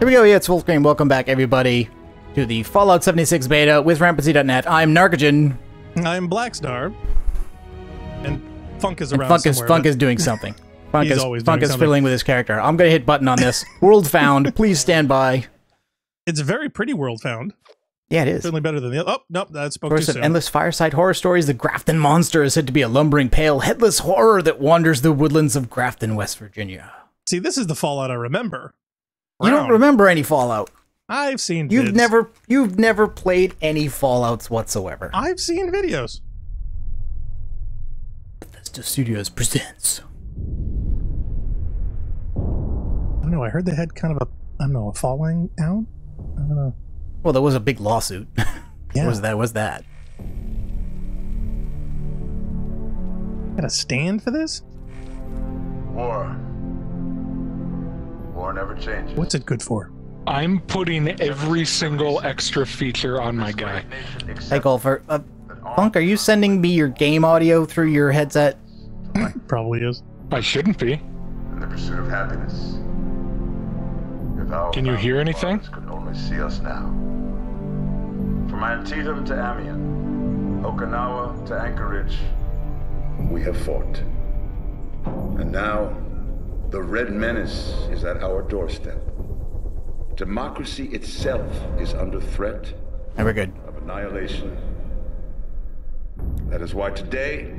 Here we go, yeah, it's full screen. Welcome back, everybody, to the Fallout 76 beta with Rampancy.net. I'm Narcogen. I'm Blackstar. And Funk is And around Funk is, Funk is doing something. Funk He's is, always Funk is something. fiddling with his character. I'm gonna hit button on this. World found. Please stand by. It's a very pretty world found. Yeah, it is. Certainly better than the other. Oh, nope, that spoke Source too of soon. endless fireside horror stories, the Grafton Monster is said to be a lumbering, pale, headless horror that wanders the woodlands of Grafton, West Virginia. See, this is the Fallout I remember. You don't remember any Fallout. I've seen You've vids. never you've never played any Fallouts whatsoever. I've seen videos. Bethesda Studios presents. I don't know. I heard they had kind of a, I don't know, a falling out. I don't know. Well, there was a big lawsuit. Yeah. was that was that? Got a stand for this? War. War never changes. What's it good for? I'm putting every single extra feature on my guy. Hey, Golfer. Uh, Funk, are you sending me your game audio through your headset? Probably is. I shouldn't be. In the pursuit of happiness. If our Can you hear anything? Could only see us now. From Antietam to Amiens, Okinawa to Anchorage, we have fought. And now, the Red Menace is at our doorstep. Democracy itself is under threat And we're good. of annihilation. That is why today,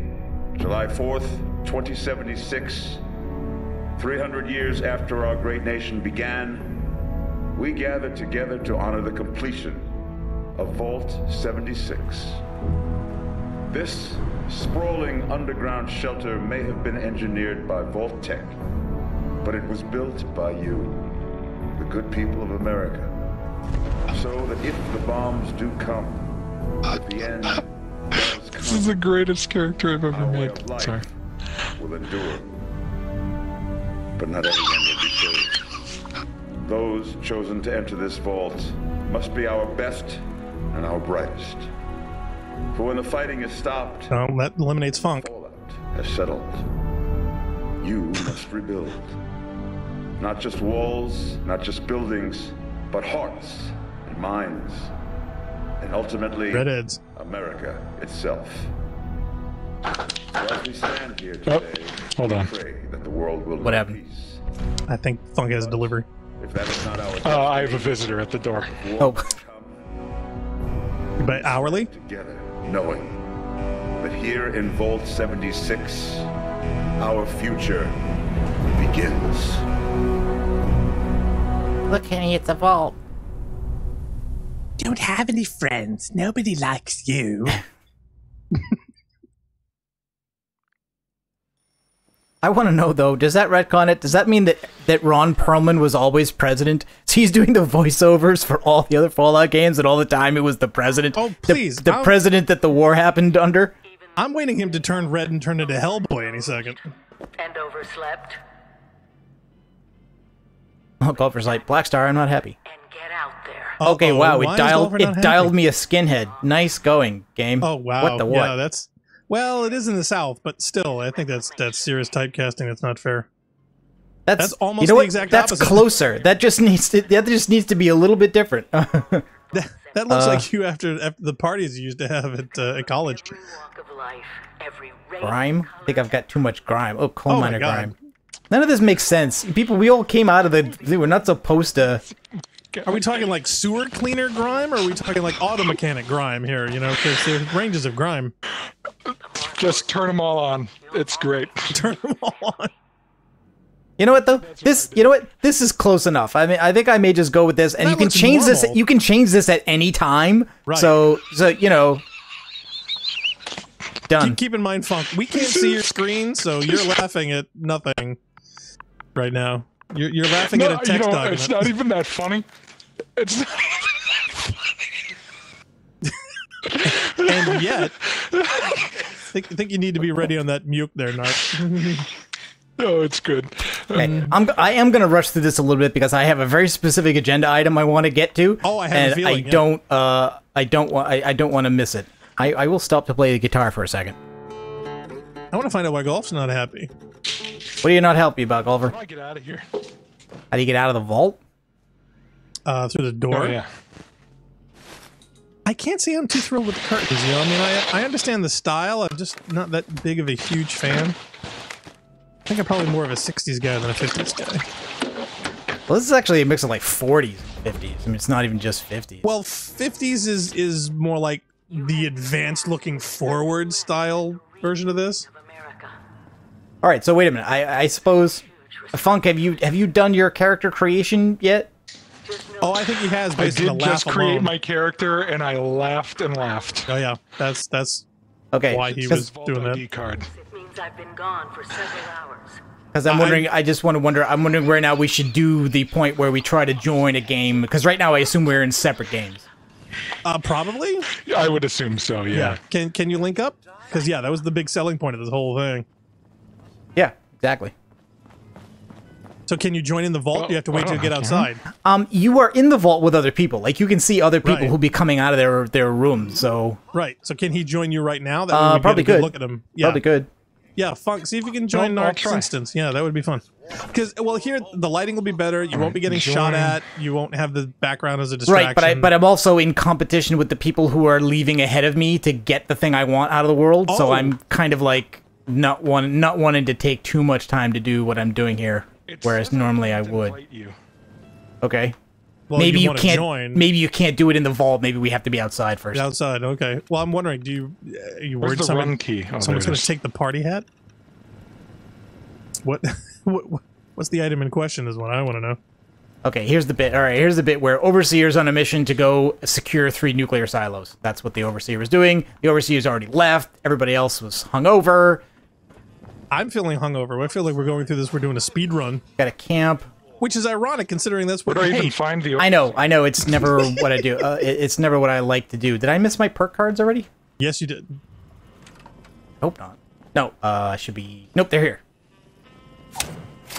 July 4th, 2076, 300 years after our great nation began, we gather together to honor the completion of Vault 76. This sprawling underground shelter may have been engineered by Vault-Tec, but it was built by you, the good people of America. So that if the bombs do come, at the end does This is the greatest character I've ever our made. of life Sorry. will endure. But not everyone will be saved. Those chosen to enter this vault must be our best and our brightest. For when the fighting is stopped, Oh, that eliminates Funk. fallout has settled. You must rebuild. Not just walls, not just buildings, but hearts and minds. And ultimately, Redheads. America itself. So as we stand here Oh, hold on. pray that the world will What happened? peace. I think Funk has delivery. If that is not our Uh, I have a visitor at the door. Oh, But hourly? together, knowing that here in Vault 76, our future begins. look, Kenny, it's a vault. Don't have any friends. Nobody likes you. I want to know though. Does that retcon it? Does that mean that that Ron Perlman was always president? So he's doing the voiceovers for all the other Fallout games, and all the time it was the president. Oh, please, the, I'll- president that the war happened under. I'm waiting him to turn red and turn into Hellboy any second. and overslept Oh, Golfer's like Blackstar. I'm not happy. and get out there. Okay, Uh-oh, wow, why it is dialed it not dialed me a skinhead. Nice going, game. Oh wow! What the what? Yeah, that's well, it is in the South, but still, I think that's that's serious typecasting. That's not fair. that's, that's almost you know the what? exact That's opposite. closer. That just needs to that just needs to be a little bit different. That, that looks Uh, like you after, after the parties you used to have at, uh, at college. Every walk of life, every grime. I think I've got too much grime. Oh, coal Oh miner grime. None of this makes sense. People, we all came out of the. We were not supposed to. Are we talking like sewer cleaner grime, or are we talking like auto mechanic grime here? You know, because there's ranges of grime. Just turn them all on. It's great. Turn them all on. You know what though? This, you know what? This is close enough. I mean, I think I may just go with this, and That you can looks change this. You can change this at any time. Right. So, so you know, done. Keep, keep in mind, Funk, we can't see your screen, so you're laughing at nothing right now. You're, you're laughing No, at a you text know, document. it's not even that funny. It's not and yet, I think, I think you need to be ready on that mute there, Narc. No, it's good. Okay. I'm, I am going to rush through this a little bit because I have a very specific agenda item I want to get to. Oh, I have a and feeling, I yeah. don't. Uh, I don't want. I, I don't want to miss it. I, I will stop to play the guitar for a second. I want to find out why golf's not happy. What are you not happy about, Golfer? How do I get out of here? How do you get out of the vault? uh, through the door. Oh yeah. I can't say I'm too thrilled with the curtains. You know, I mean, I I understand the style. I'm just not that big of a huge fan. I think I'm probably more of a '60s guy than a '50s guy. Well, this is actually a mix of like 40s and 50s. I mean, it's not even just 50s. Well, '50s is is more like the advanced looking forward style version of this. All right, so wait a minute. I, I suppose, Funk, have you have you done your character creation yet? Oh, I think he has I based on did the laugh just create alone. my character, and I laughed and laughed. Oh yeah, that's that's Okay, why he was Vault doing ID that. card. It means I've been gone for several hours. Because I'm wondering, I just want to wonder. I'm wondering where now we should do the point where we try to join a game. Because right now, I assume we're in separate games. Uh, probably. I would assume so. Yeah. Yeah. Can can you link up? Because yeah, that was the big selling point of this whole thing. Yeah, exactly. So can you join in the vault? Well, you have to wait I till you get outside. Um, you are in the vault with other people. Like you can see other people Right. who'll be coming out of their their rooms. So Right. So can he join you right now? That Uh, probably a good could. look at him. Yeah. probably good. Yeah, Funk. See if you can join I'll instance. Yeah, that would be fun. Because well, here the lighting will be better. You won't be getting shot at. You won't have the background as a distraction. Right, but I but I'm also in competition with the people who are leaving ahead of me to get the thing I want out of the world. So Oh. I'm kind of like not one not wanting to take too much time to do what I'm doing here. It whereas normally I would. You. Okay. Well, maybe you, wanna can't. join Maybe you can't do it in the vault. Maybe we have to be outside first. outside. Okay. Well, I'm wondering. Do you uh, are you Where's worried the someone, run key? Oh, someone's going to take the party hat? What, what what's the item in question? Is what I want to know. Okay, here's the bit. All right, here's the bit where Overseer's on a mission to go secure three nuclear silos. That's what the Overseer was doing. The Overseer's already left. Everybody else was hung over. I'm feeling hungover. I feel like we're going through this. We're doing a speed run, Got a camp. Which is ironic considering that's what Where do we I even find the? I know, I know. It's never what I do. Uh, it- it's never what I like to do. Did I miss my perk cards already? Yes, you did. Hope not. No, uh, should be. Nope, they're here.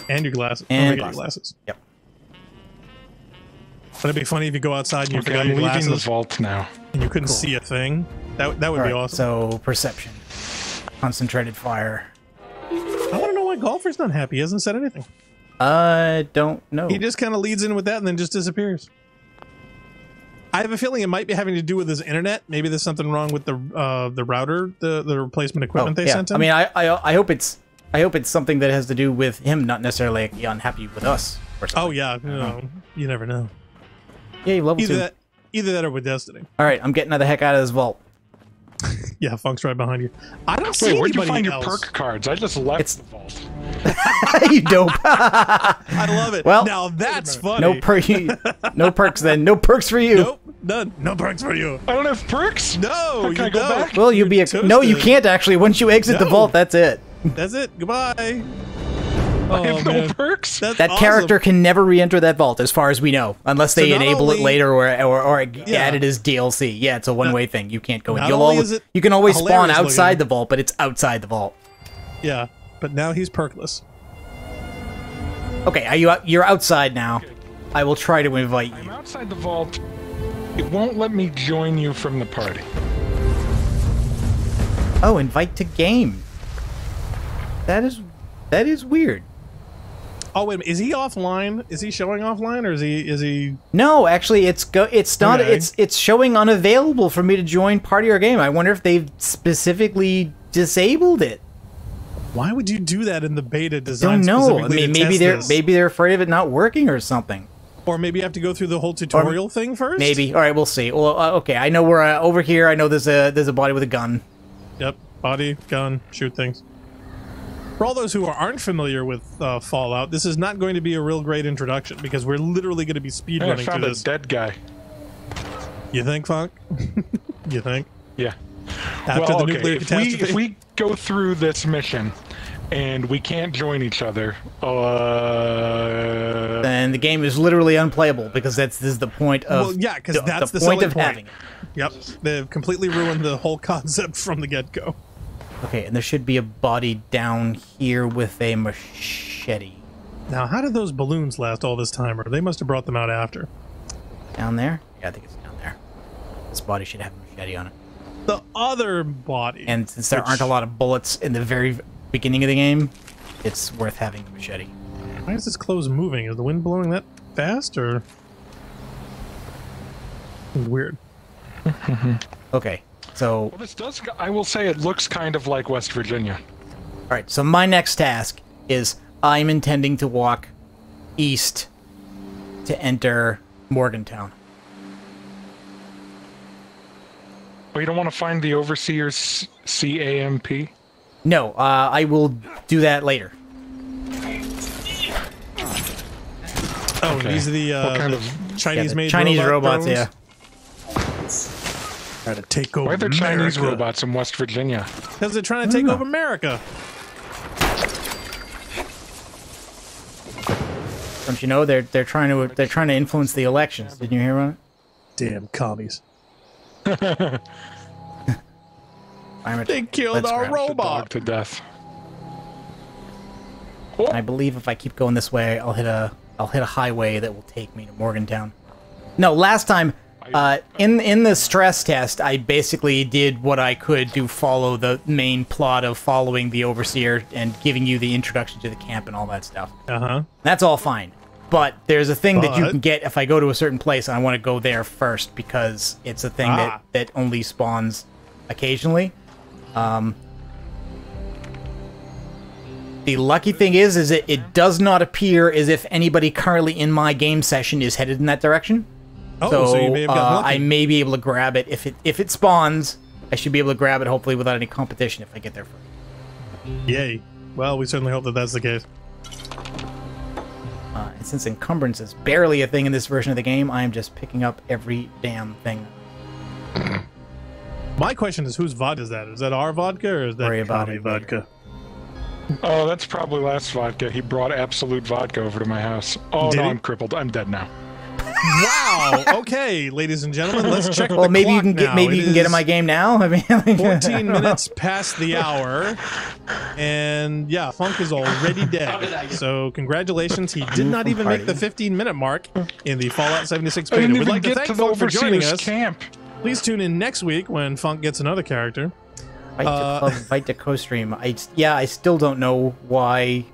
And your glasses. And oh, they your glasses. glasses. Yep. But it'd be funny if you go outside and you Okay, forgot I'm your leaving the vault now. and you couldn't see a thing. That that would All be right, awesome. so perception, concentrated fire. I want to know why Golfer's not happy. He hasn't said anything. I don't know. He just kind of leads in with that and then just disappears. I have a feeling it might be having to do with his internet. Maybe there's something wrong with the uh, the router, the the replacement Oh, equipment they yeah. sent him. I mean, I, I I hope it's I hope it's something that has to do with him, not necessarily like, unhappy with us or something. oh yeah, you, know, you never know. yeah, you level Either two. that, either that, or with Destiny. All right, I'm getting the heck out of this vault. Yeah, Funk's right behind you. I don't see Wait, where'd you anybody find your perk cards? I just left It's- the vault. you dope. I love it. Well- now that's funny. no per- no perks then. No perks for you. Nope, none. No perks for you. I don't have perks. No, How you can I go don't. back? Well, you'll be a You're no. You can't actually. Once you exit the vault, that's it. That's it. Goodbye. I Oh, have no man. perks. That's That awesome. character can never re-enter that vault, as far as we know, unless they So not enable it later or or, or Yeah. add it as DLC. Yeah, it's a one-way thing. You can't go in. You'll always you can always spawn outside looking- the vault, but it's outside the vault. Yeah, but now he's perkless. Okay, are you out, you're outside now? I will try to invite you. I'm outside the vault. It won't let me join you from the party. Oh, invite to game. That is that is weird. Oh wait, is he offline? Is he showing offline, or is he is he? No, actually, it's go. It's not. Okay. It's it's showing unavailable for me to join party or game. I wonder if they've specifically disabled it. Why would you do that in the beta design? I don't know. I mean, maybe they're this? maybe they're afraid of it not working or something. or maybe you have to go through the whole tutorial thing first. Maybe. All right, we'll see. Well, uh, okay. I know we're uh, over here. I know there's a there's a body with a gun. Yep. Body, gun, shoot things. For all those who are, aren't familiar with uh, Fallout, this is not going to be a real great introduction because we're literally going to be speed Hey, I running through found a this. dead guy. You think, Funk? you think? Yeah. After well, the okay. nuclear if we catastrophe? if we go through this mission and we can't join each other, uh, And the game is literally unplayable because that's this is the point of Well, yeah, 'cause the- that's the point of point. having it. Yep. They've completely ruined the whole concept from the get go. Okay, and there should be a body down here with a machete. Now, how did those balloons last all this time? Or they must have brought them out after. Down there? Yeah, I think it's down there. This body should have a machete on it. The other body. And since there which- aren't a lot of bullets in the very beginning of the game, it's worth having the machete. Why is this clothes moving? Is the wind blowing that fast, or Weird. Okay, so Well, this does. I will say it looks kind of like West Virginia. all right. So my next task is I'm intending to walk east to enter Morgantown. Well, you don't want to find the Overseer's CAMP? No, uh, I will do that later. Oh, Okay. these are the, uh, What kind the of- Chinese-made Chinese robot robots. drones? Yeah. Try to take over Why are there Chinese robots in West Virginia? Because they're trying to take over America. Don't you know they're they're trying to they're trying to influence the elections? Didn't you hear about it? Damn commies. I'm a- They killed our grab the Dog robot. to death. I believe if I keep going this way, I'll hit a I'll hit a highway that will take me to Morgantown. No, last time uh, in in the stress test, I basically did what I could to follow the main plot of following the overseer and giving you the introduction to the camp and all that stuff. Uh huh. That's all fine. But there's a thing that you can get if I go to a certain place and I want to go there first because it's a thing Ah. that, that only spawns occasionally. Um, the lucky thing is, is it, it does not appear as if anybody currently in my game session is headed in that direction. Oh, So, so, you may have uh, lucky. I may be able to grab it if it if it spawns. I should be able to grab it hopefully without any competition if I get there first. Yay. Well, we certainly hope that that's the case. Uh, and since encumbrance is barely a thing in this version of the game, I am just picking up every damn thing. My question is, whose vodka is that? Is that our vodka or is that Worry about commie it vodka? Oh, that's probably last vodka. He brought Absolut vodka over to my house. Oh Did no, he? I'm crippled. I'm dead now. Wow. Okay, ladies and gentlemen, let's check Well, the maybe you clock can get maybe It you can get in my game now. I mean, 14 minutes past the hour, and yeah, Funk is already dead. So congratulations, he did not even make the 15 minute mark in the Fallout 76 I beta. We'd even like to thank to Funk for joining us. camp. Please tune in next week when Funk gets another character. Fight Uh, to club, fight to co-stream. I yeah, I still don't know why.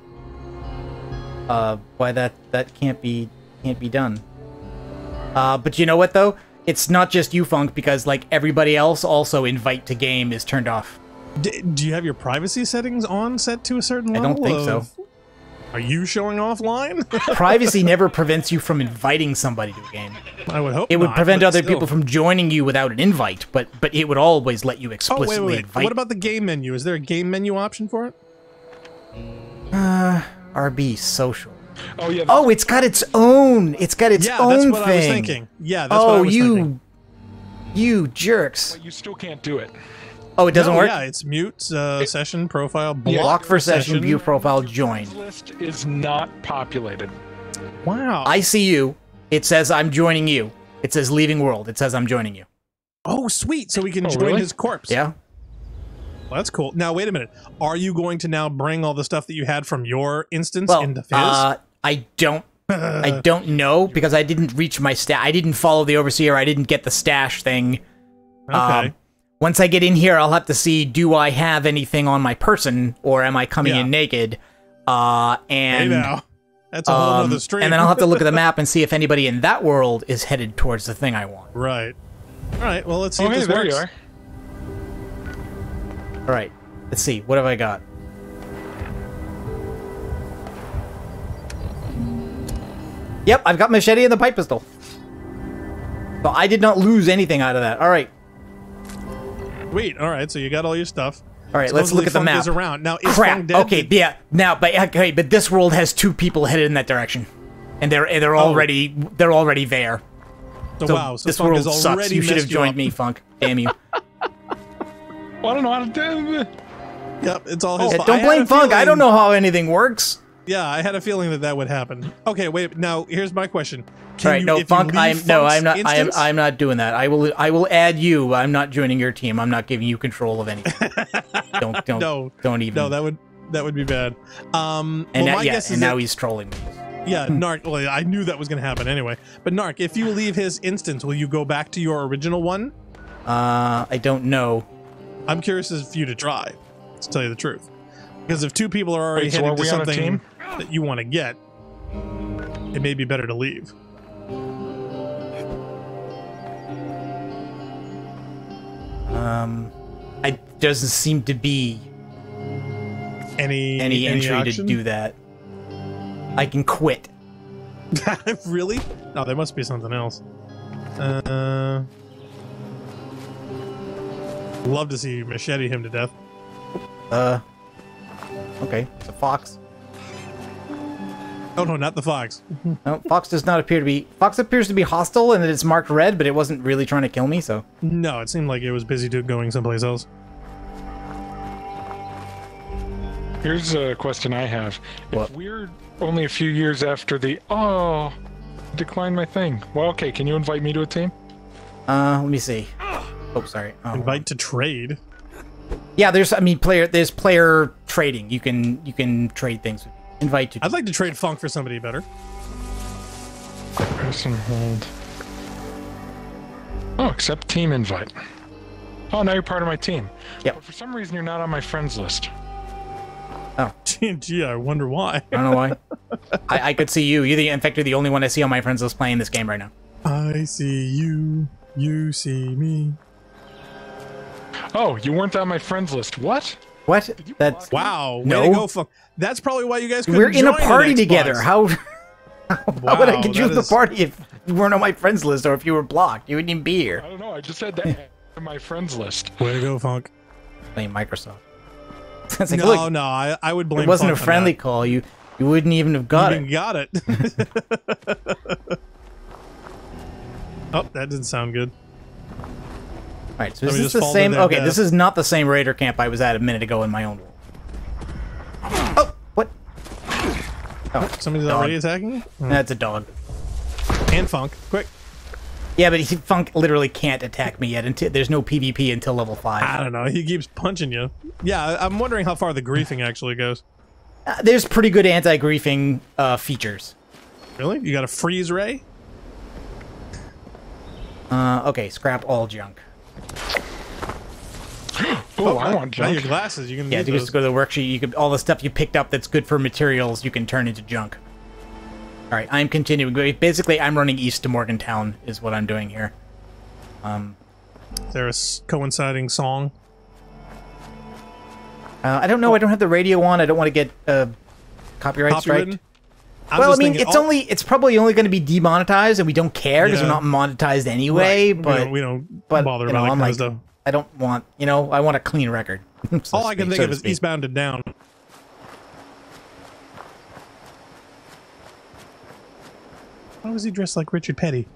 Uh, why that that can't be can't be done. Uh, but you know what though? It's not just you, Funk, because like everybody else, also invite to game is turned off. D- do you have your privacy settings on set to a certain level? I don't think so. Are you showing offline? Privacy never prevents you from inviting somebody to a game. I would hope It would not, prevent other still. people from joining you without an invite, but but it would always let you Oh explicitly wait, wait, wait. invite. What about the game menu? Is there a game menu option for it? RB social? Oh yeah. Oh, it's got its own. It's got its yeah, own that's thing. what I was thinking. Yeah, that's what I oh, was you, thinking. you jerks! But you still can't do it. Oh, it doesn't No, work. Yeah, it's mute uh, session profile block, Block for session, view profile, join. List is not populated. Wow. I see you. It says I'm joining you. It says leaving world. It says I'm joining you. oh, sweet. So we can Oh, join really? his corpse. Yeah. Well, that's cool. Now, wait a minute. Are you going to now bring all the stuff that you had from your instance Well, into Fizz? uh, I don't. I don't know because I didn't reach my sta I didn't follow the overseer. I didn't get the stash thing. okay. um, Once I get in here, I'll have to see do I have anything on my person or am I coming Yeah. in naked? Uh, hey and now. That's a whole um, other stream. and then I'll have to look at the map and see if anybody in that world is headed towards the thing I want. right. All right. Well, let's see Oh if hey, this there works. you are. All right, let's see. What have I got? Yep, I've got machete and the pipe pistol. So I did not lose anything out of that. All right, Wait, All right. So you got all your stuff. all right. let's look at the Funk map. Is around now. Is Crap. Funk dead? Okay, yeah. Now, but uh, okay, but this world has two people headed in that direction, and they're they're oh. already they're already there. So, So Oh. wow. So this Funk world has sucks. You should have joined up. me, Funk. Damn you. Well, I don't know how to do it. Yep. It's all his Yeah, fault. I don't had blame a Funk. I feeling- don't know how anything works. Yeah, I had a feeling that that would happen. Okay, wait. Now here's my question. Can All right, you, no, if you Funk. I'm no, I'm not. I am. I'm not doing that. I will. I will add you. I'm not joining your team. I'm not giving you control of anything. don't. Don't. No, Don't even. No, that would that would be bad. Um, and well, now, my yeah, guess and is now that, he's trolling me. yeah, Narc. Well, I knew that was going to happen anyway. But Narc, if you leave his instance, will you go back to your original one? Uh, I don't know. I'm curious as for you to try. To tell you the truth, because if two people are already Wait, so heading are to we on a something team? That you want to get, it may be better to leave. Um, I doesn't seem to be Any any entry action? to do that. I can quit. really? No, there must be something else. Uh, love to see you machete him to death. Uh, okay, it's a fox. Oh no, not the fox. No, fox does not appear to be. Fox appears to be hostile, and that it's marked red, but it wasn't really trying to kill me. So No, it seemed like it was busy going someplace else. Here's a question I have. What? If we're only a few years after the oh, decline my thing. Well, okay. Can you invite me to a team? Uh, let me see. Oh, sorry. Oh, Invite to trade. Yeah, there's. I mean, player. There's player trading. You can you can trade things. with Invite to. I'd like to trade Funk for somebody better. Person hold. Oh, accept team invite. Oh, now you're part of my team. Yep. But for some reason, you're not on my friends list. Oh. Gee, I wonder why. I don't know why. I, I could see you. You're the. In fact, you're the only one I see on my friends list playing this game right now. I see you. You see me. Oh, you weren't on my friends list. What? What? That's. Wow. Way No. to go, Funk. That's probably why you guys couldn't We're in a join an party together. How? How would I get you that in the party if you weren't on my friends list or if you were blocked? You wouldn't even be here. I don't know. I just said that on my friends list. Way to go, Funk. Playing Microsoft. it's like, no, look, no, I, I would blame it wasn't a Funk on friendly that. call. You you wouldn't even have got You it. got it. oh, that didn't sound good. All right, so Let is this the same? Okay, death. this is not the same raider camp I was at a minute ago in my own world. Oh, what? Oh, Somebody's dog. already attacking you? That's a dog. And Funk. Quick. Yeah, but he, Funk literally can't attack me yet. Until there's no PvP until level 5. I don't know. He keeps punching you. Yeah, I'm wondering how far the griefing actually goes. Uh, there's pretty good anti-griefing uh, features. Really? You got a freeze ray? Uh, okay, scrap all junk. Oh, I want Now your glasses. You can Yeah, you those. just go to the worksheet. You could all the stuff you picked up that's good for materials. You can turn into junk. All right, I'm continuing. Basically, I'm running east to Morgantown. Is what I'm doing here. Um, Is there a s- coinciding song? uh, I don't know. I don't have the radio on. I don't want to get uh, copyright Copywritten? I'm Well, I mean, it's all- only it's probably only going to be demonetized, and we don't care because Yeah. we're not monetized anyway. Right. But we don't, we don't but bother you know, about I'm like, stuff. I don't want you know, I want a clean record. so All I can think so of is speak. Eastbound and Down. Why was he dressed like Richard Petty?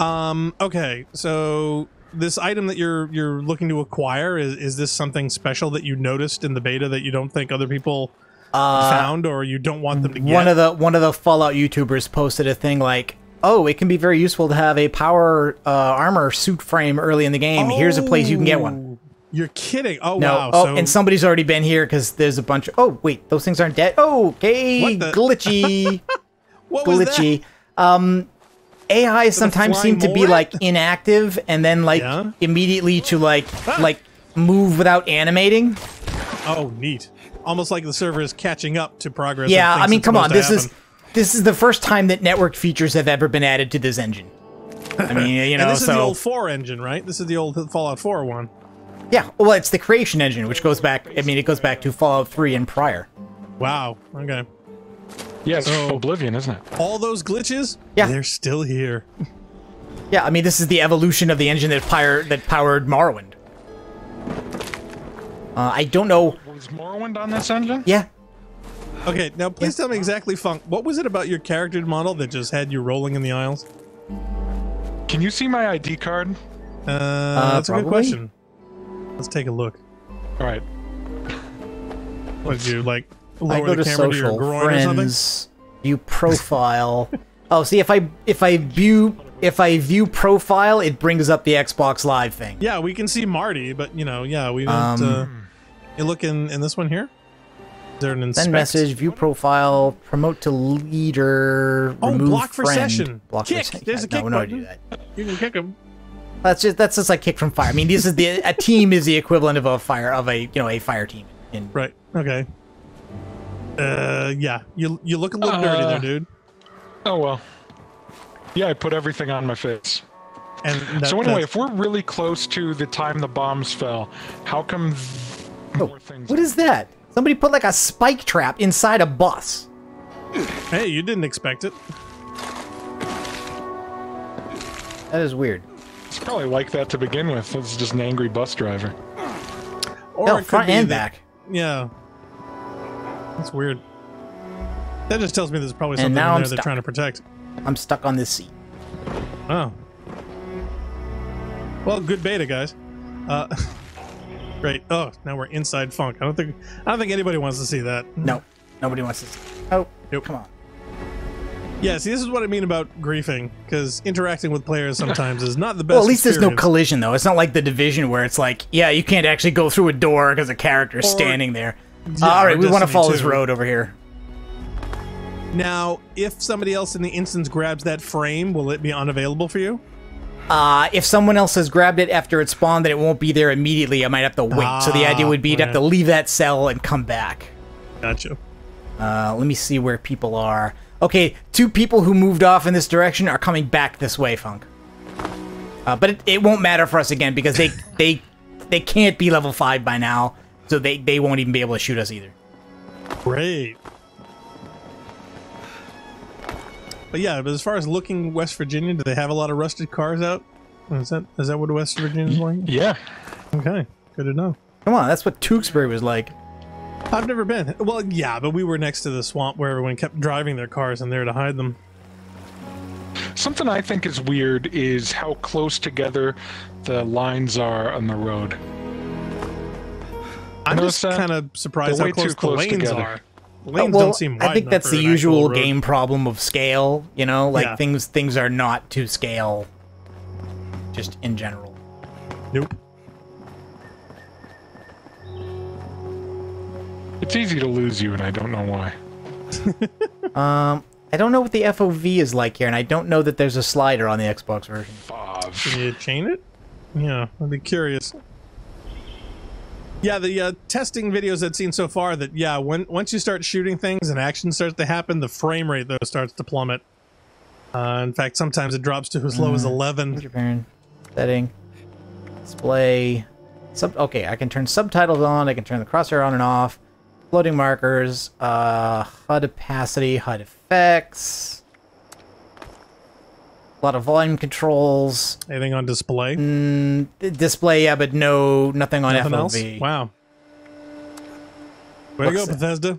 Um, okay, so this item that you're you're looking to acquire is is this something special that you noticed in the beta that you don't think other people Uh, found or you don't want them to get? one of the one of the Fallout YouTubers posted a thing like, "Oh, it can be very useful to have a power uh, armor suit frame early in the game. Here's a place you can get one." Oh, You're kidding! Oh No, wow! oh, so and somebody's already been here because there's a bunch of. Oh, wait, those things aren't dead. Oh, okay, the- glitchy, what was that? glitchy. Um, AI sometimes seem to be like inactive and then like Yeah? immediately to like like move without animating. Oh, neat! Almost like the server is catching up to progress. Yeah, I mean, come on, this to is this is the first time that network features have ever been added to this engine. I mean, you know, and this so is the old four engine, right? This is the old Fallout Four one. yeah. Well, it's the creation engine, which goes back. I mean, it goes back to Fallout Three and prior. Wow. Okay. Yeah, it's So- Oblivion, isn't it? All those glitches, Yeah. they're still here. Yeah, I mean, this is the evolution of the engine that powered that powered Morrowind. Uh, I don't know. Was Morrowind on this engine? Yeah, Okay, now please tell me exactly, Funk. What was it about your character model that just had you rolling in the aisles? Can you see my ID card? Uh, that's a good question. Let's take a look. All right. What did you like? I go the to camera to your social groin or friends, view profile. oh, see if I if I view if I view profile, it brings up the Xbox Live thing. Yeah, we can see Marty, but you know, yeah, we don't. Um, uh, you look in in this one here. Is there an inspect? Send message, view profile, promote to leader, Oh, remove block for friend. Block Block Kick. for session. There's a no, kick we don't do that. You can kick him. That's just that's just like kick from fire. I mean, this is the a team is the equivalent of a fire of a you know a fire team. In, Right. Okay. Uh, yeah. You you look a little dirty Uh, there, dude. Oh well. Yeah, I put everything on my face. And that, so anyway, if we're really close to the time the bombs fell, how come more things? What is that? Somebody put like a spike trap inside a bus. hey, you didn't expect it. That is weird. It's probably like that to begin with. It's just an angry bus driver. Or No, it could front and that- back. Yeah. That's weird. That just tells me there's probably something now in I'm there they're trying to protect. I'm stuck on this seat. Oh. Well, good beta, guys. Uh, great. Oh, now we're inside funk. I don't think I don't think anybody wants to see that. No, nobody wants to. See. Oh, Nope. come on. Yeah, see, this is what I mean about griefing, because interacting with players sometimes is not the best. Well, at least there's no collision though. It's not like the division where it's like, yeah, you can't actually go through a door because a character's Or- standing there. Yeah, All right, we want to follow this road over here. Now, if somebody else in the instance grabs that frame, will it be unavailable for you? Uh, if someone else has grabbed it after it spawned, then it won't be there immediately. I might have to wait. so the idea Ah, would be you'd have to leave that cell and come back. Gotcha. Uh, let me see where people are. Okay, two people who moved off in this direction are coming back this way, Funk. Uh, but it, it won't matter for us again because they they they can't be level five by now, so they they won't even be able to shoot us either. Great. But yeah, but as far as looking West Virginia, do they have a lot of rusted cars out? Is that is that what West Virginia's like? Yeah. Okay, good to know. Come on, that's what Tewksbury was like. I've never been. Well, yeah, but we were next to the swamp where everyone kept driving their cars in there to hide them. Something I think is weird is how close together the lines are on the road. I'm just kind of surprised how way close the lanes together. are. The Uh, lanes well, don't seem wide I think that's the usual game problem of scale. You know, like Yeah. things things are not to scale. Just in general. Nope. It's easy to lose you, and I don't know why. Um, I don't know what the FOV is like here, and I don't know that there's a slider on the Xbox version. Five. Can you chain it? Yeah, I'd be curious. Yeah, the uh, testing videos I've seen so far that yeah, when once you start shooting things and action starts to happen, the frame rate though starts to plummet. Uh, in fact, sometimes it drops to as low as 11. Japan setting. Display. Sub okay i can turn subtitles on i can turn the crosshair on and off. Floating markers uh hud opacity hud effects a lot of volume controls Anything on display? mm, display yeah but no nothing on Nothing fov else? Wow. Way to go, Bethesda.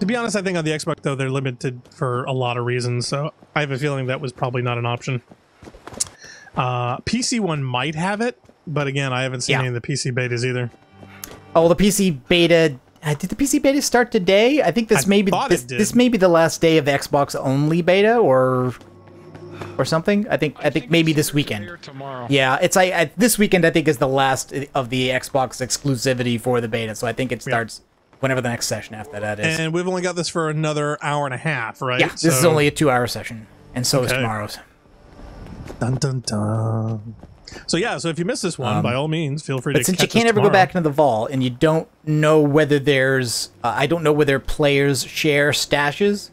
To be honest, I think on the Xbox though they're limited for a lot of reasons, so I have a feeling that was probably not an option. Uh, PC one might have it, but again, I haven't seen Yeah. any of the PC betas either. oh the pc beta uh, did the PC beta start today? I think this I may be this, this may be the last day of Xbox only beta or or something. I think I, think maybe this weekend. Tomorrow. Yeah, it's I, I this weekend I think is the last of the Xbox exclusivity for the beta, so I think it starts whenever the next session after that is. And we've only got this for another hour and a half, right? yeah, this is only a two-hour session, and so is tomorrow's. Dun, dun, dun. So yeah, so if you miss this one, by all means, feel free to. Um, But since you can't ever go back into the vault, and you don't know whether there's, uh, I don't know whether players share stashes.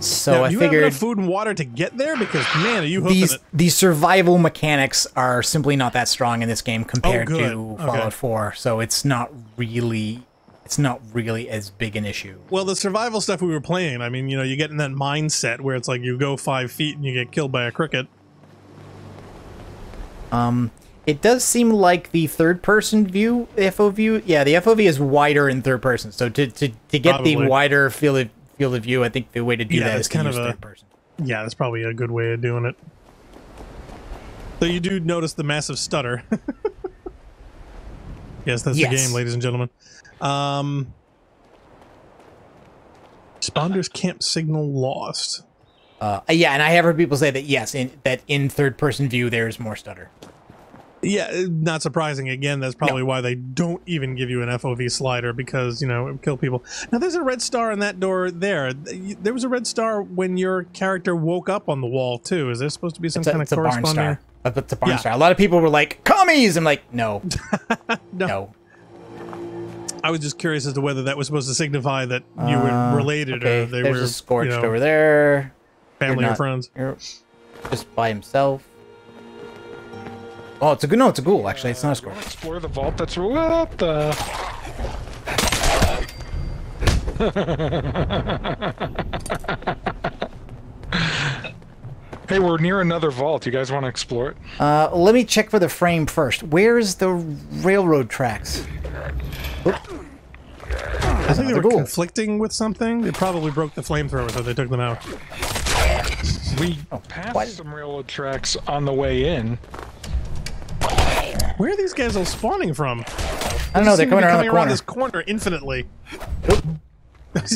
So Now, I you have figured enough food and water to get there? Because man, are you these it? these survival mechanics are simply not that strong in this game compared Oh, to Okay. Fallout 4. So it's not really, it's not really as big an issue. Well, the survival stuff we were playing, I mean, you know, you get in that mindset where it's like you go five feet and you get killed by a cricket. It does seem like the third person view, the FO view. Yeah, the FOV is wider in third person. So to to, to get Probably. the wider field of field of view, I think the way to do Yeah, that it's to kind use of a- third person. Yeah, that's probably a good way of doing it. So you do notice the massive stutter. yes, that's Yes. the game, ladies and gentlemen. Um, Spawnder's camp signal lost. Uh, yeah, and I have heard people say that yes, in, that in third person view there's more stutter. Yeah, uh, not surprising. Again, that's probably why they don't even give you an FOV slider because you know it would kill people. Now, there's a red star on that door there. There was a red star when your character woke up on the wall too. Is there supposed to be some It's a, kind of a barn corresponding? star. Uh, It's a barn Yeah. star. A lot of people were like commies. I'm like, no, No. no. I was just curious as to whether that was supposed to signify that you Uh, were related okay, or they there's were a scorched you know, over there. Family or friends. Just by himself. Oh, it's a good. No, it's a ghoul. Actually, it's not a You scorch. want to explore the vault? That's what the. hey, we're near another vault. You guys want to explore it? Uh, let me check for the frame first. Where's the railroad tracks? I think they were ghoul. conflicting with something. They probably broke the flamethrower, so they took them out. We why- passed some railroad tracks on the way in. Where are these guys all spawning from? I don't know. They're Seem to coming be around the corner. this corner infinitely.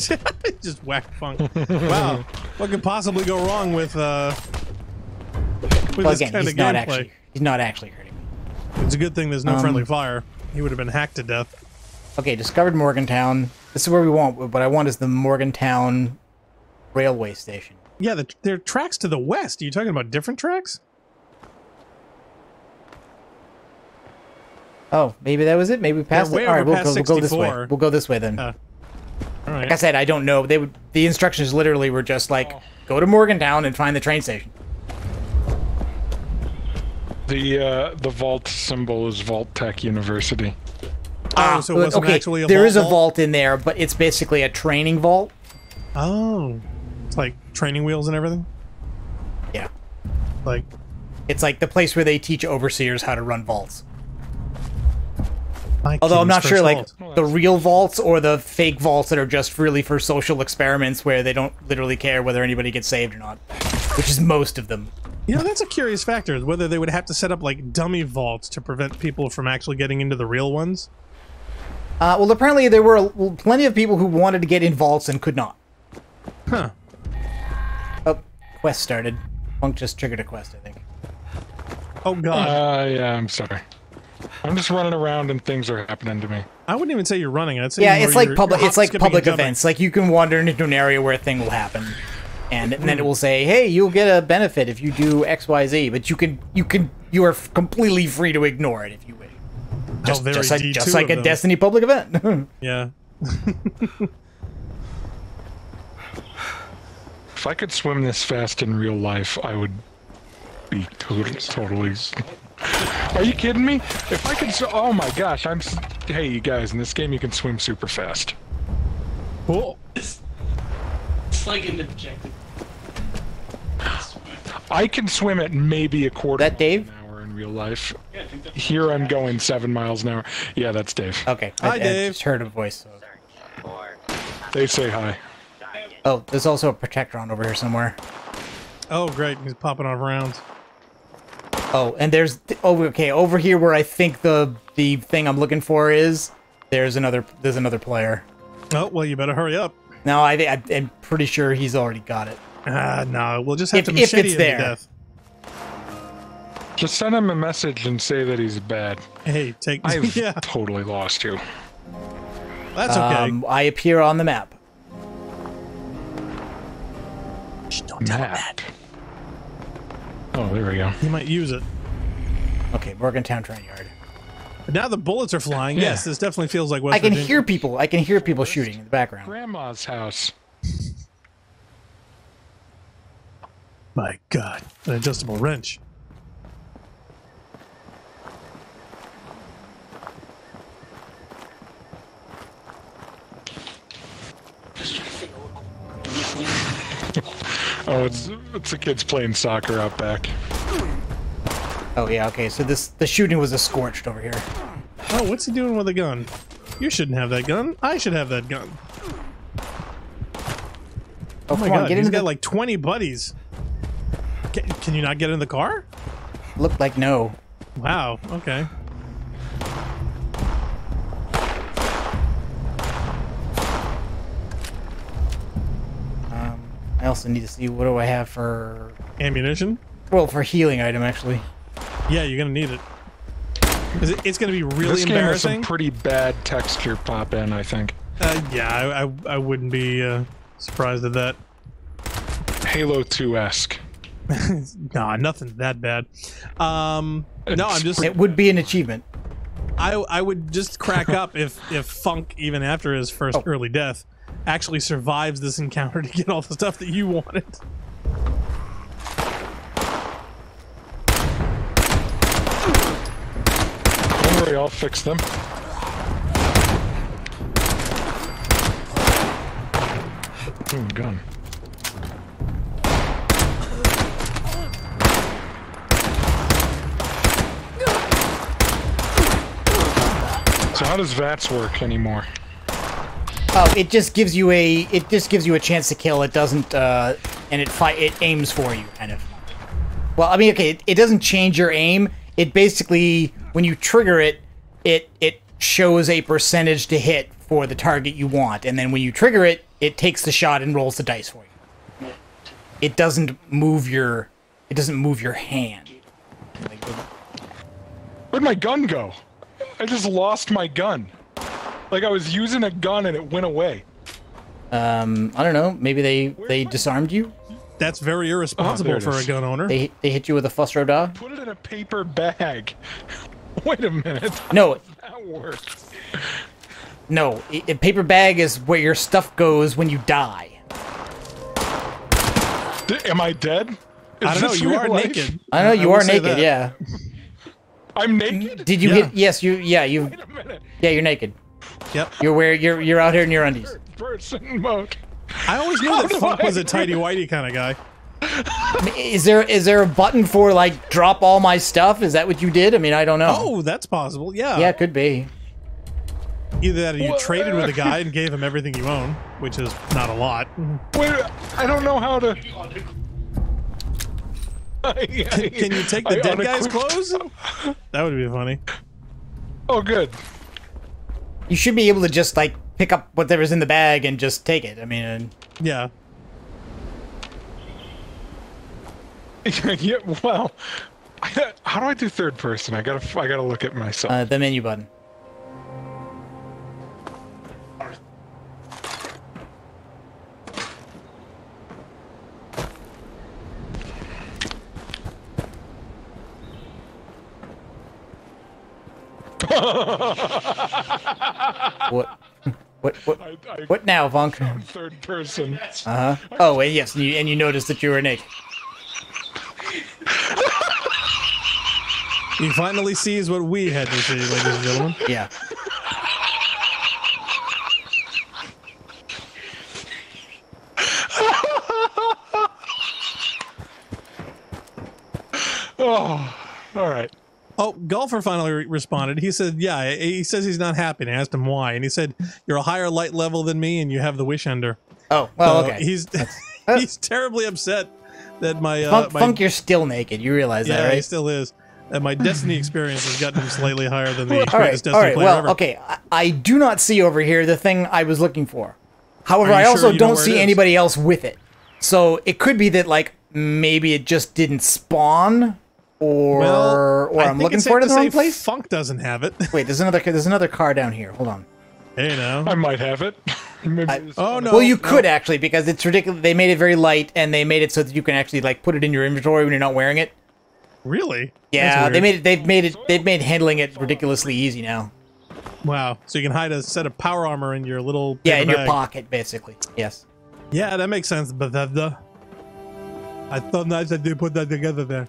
Just whack funk. Wow, what could possibly go wrong with uh with Well, this again, kind he's of not gameplay? actually. He's not actually hurting me. It's a good thing there's no Um, friendly fire. He would have been hacked to death. Okay, discovered Morgantown. This is where we want. What I want is the Morgantown railway station. Yeah, the, there are tracks to the west. Are you talking about different tracks? Oh, maybe that was it. Maybe we passed way it. All right, over we'll go, we'll go this way. We'll go this way then. Uh, All right. like I said, I don't know. They would. The instructions literally were just like, go to Morgantown and find the train station. The uh, the vault symbol is Vault-Tec University. oh, so it wasn't okay, actually a there vault is a vault? vault in there, but it's basically a training vault. Oh, it's like training wheels and everything. Yeah, Like, it's like the place where they teach overseers how to run vaults. my Although I'm not sure, first like vault. The real vaults or the fake vaults that are just really for social experiments where they don't literally care whether anybody gets saved or not, which is most of them. You know, that's a curious factor. is Whether they would have to set up like dummy vaults to prevent people from actually getting into the real ones. Uh, well, apparently there were plenty of people who wanted to get in vaults and could not. Huh. Oh, quest started. Funk just triggered a quest, I think. Oh god. Uh, yeah, I'm sorry. I'm just running around and things are happening to me. I wouldn't even say you're running. I'd say Yeah, it's like public. It's like hop, skipping, and public events. Like you can wander into an area where a thing will happen, and, and then it will say, "Hey, you'll get a benefit if you do X, Y, Z." But you can, you can, you are f- completely free to ignore it if you wish. Just, very just like, just like a them. Destiny public event. Yeah. If I could swim this fast in real life, I would be totally, totally. Are you kidding me? If I could, oh my gosh! I'm. Hey, you guys, in this game you can swim super fast. Cool. It's like an objective. I can swim at maybe a quarter That Dave? of an hour in real life. Yeah, I think that's Here I'm going seven miles an hour. Yeah, that's Dave. okay, Hi, I, I Dave. just heard a voice. So. They say hi. Oh, there's also a protectron over here somewhere. Oh great, he's popping off rounds. Oh, and there's oh okay over here where I think the the thing I'm looking for is. There's another. There's another player. Oh well, you better hurry up. No, I, I I'm pretty sure he's already got it. Ah, no, we'll just have If- to if machete it's him to there. death. Just send him a message and say that he's bad. Hey, take. I've yeah, totally lost you. that's okay. Um, I appear on the map. Shh, don't tell him Map. Oh, there we go. He might use it. Okay, Morgantown Train Yard. Now the bullets are flying. Yeah. Yes, this definitely feels like West I can Virginia. hear people. I can hear people shooting in the background. Grandma's house. My God, an adjustable wrench. Oh, it's it's the kids playing soccer out back. Oh yeah, okay. So this the shooting was a scorched over here. Oh, what's he doing with a gun? You shouldn't have that gun. I should have that gun. Oh, Oh my come on, God, get he's into got the. like 20 buddies. Can, can you not get in the car? Looked like no. Wow. Okay. Um, I also need to see what do I have for Ammunition. well for healing item actually. Yeah, you're gonna need it. 'Cause it- It's gonna be really this game has some pretty bad texture pop in, I think. Uh, yeah, I, I, I wouldn't be uh, surprised at that. Halo 2 esque. Nah, nothing that bad. Um, no, I'm just It would be an achievement. I I would just crack up if if Funk even after his first Oh. early death actually survives this encounter to get all the stuff that you wanted. Don't worry, I'll fix them. Ooh, gun. So how does VATS work anymore? Oh, it just gives you a it just gives you a chance to kill. It doesn't uh and it fi- it aims for you kind of. Well, I mean, okay, it, it doesn't change your aim. It basically when you trigger it, it it shows a percentage to hit for the target you want, and then when you trigger it, it takes the shot and rolls the dice for you. It doesn't move your it doesn't move your hand. Like, Where'd my gun go? I just lost my gun. Like I was using a gun and it went away. um, I don't know. Maybe they they disarmed you. That's very Oh, irresponsible there it for a gun owner. They they hit you with a Fus Ro Dah. Put it in a paper bag. Wait a minute. No, That works. No, a a paper bag is where your stuff goes when you die. D- am I dead? Is I don't know. You are life? naked. I know you will are naked. that. Yeah. I'm naked? Did you Yeah. hit? Yes, you. Yeah, you. Wait a minute. Yeah, you're naked. Yep. You're where you're you're out here in your undies. Person mode. I always knew How that Funk I was a do tidy whitey kind of guy. Is there is there a button for like drop all my stuff? Is that what you did? I mean, I don't know. Oh, that's possible. Yeah. Yeah, it could be. Either that or you What? traded with a uh, guy and gave him everything you own, which is not a lot. Wait, I don't know how to. Can, can you take the I dead guy's clothes? That would be funny. Oh, good. You should be able to just like pick up whatever's in the bag and just take it. I mean, uh, Yeah. yeah, well, how do I do third person? I gotta, I gotta look at myself. uh, the menu button. what? What? What? I, I, What now, Vunk? Third person. Uh huh. Oh, and yes, and you, and you noticed that you were naked. He finally sees what we had to see, ladies and gentlemen. Yeah. Oh, all right. Oh, golfer finally re- responded. He said, "Yeah." He says he's not happy. And I asked him why, and he said, "You're a higher light level than me, and you have the Wish-Ender." Oh, well, So okay. He's he's terribly upset that my uh, Funk, my Funk, you're still naked. You realize yeah that, he right? still is. That my Destiny experience has gotten him slightly higher than the All greatest right, Destiny all right. player Well, ever. okay. I, I do not see over here the thing I was looking for. However, I also know don't see anybody else with it. So it could be that like maybe it just didn't spawn, or Well, or I I'm looking for it in the to wrong place. Funk doesn't have it. Wait, there's another there's another car down here. Hold on. hey, now. I might have it. Maybe it's- Oh no. well, you no. could actually because it's ridiculous. They made it very light and they made it so that you can actually like put it in your inventory when you're not wearing it. really. Yeah, they made it. They've made it. They've made handling it ridiculously easy now. Wow. So you can hide a set of power armor in your little Yeah, paper in your pocket, basically. Yes. Yeah, that makes sense, Bethesda. I thought nice that they put that together there.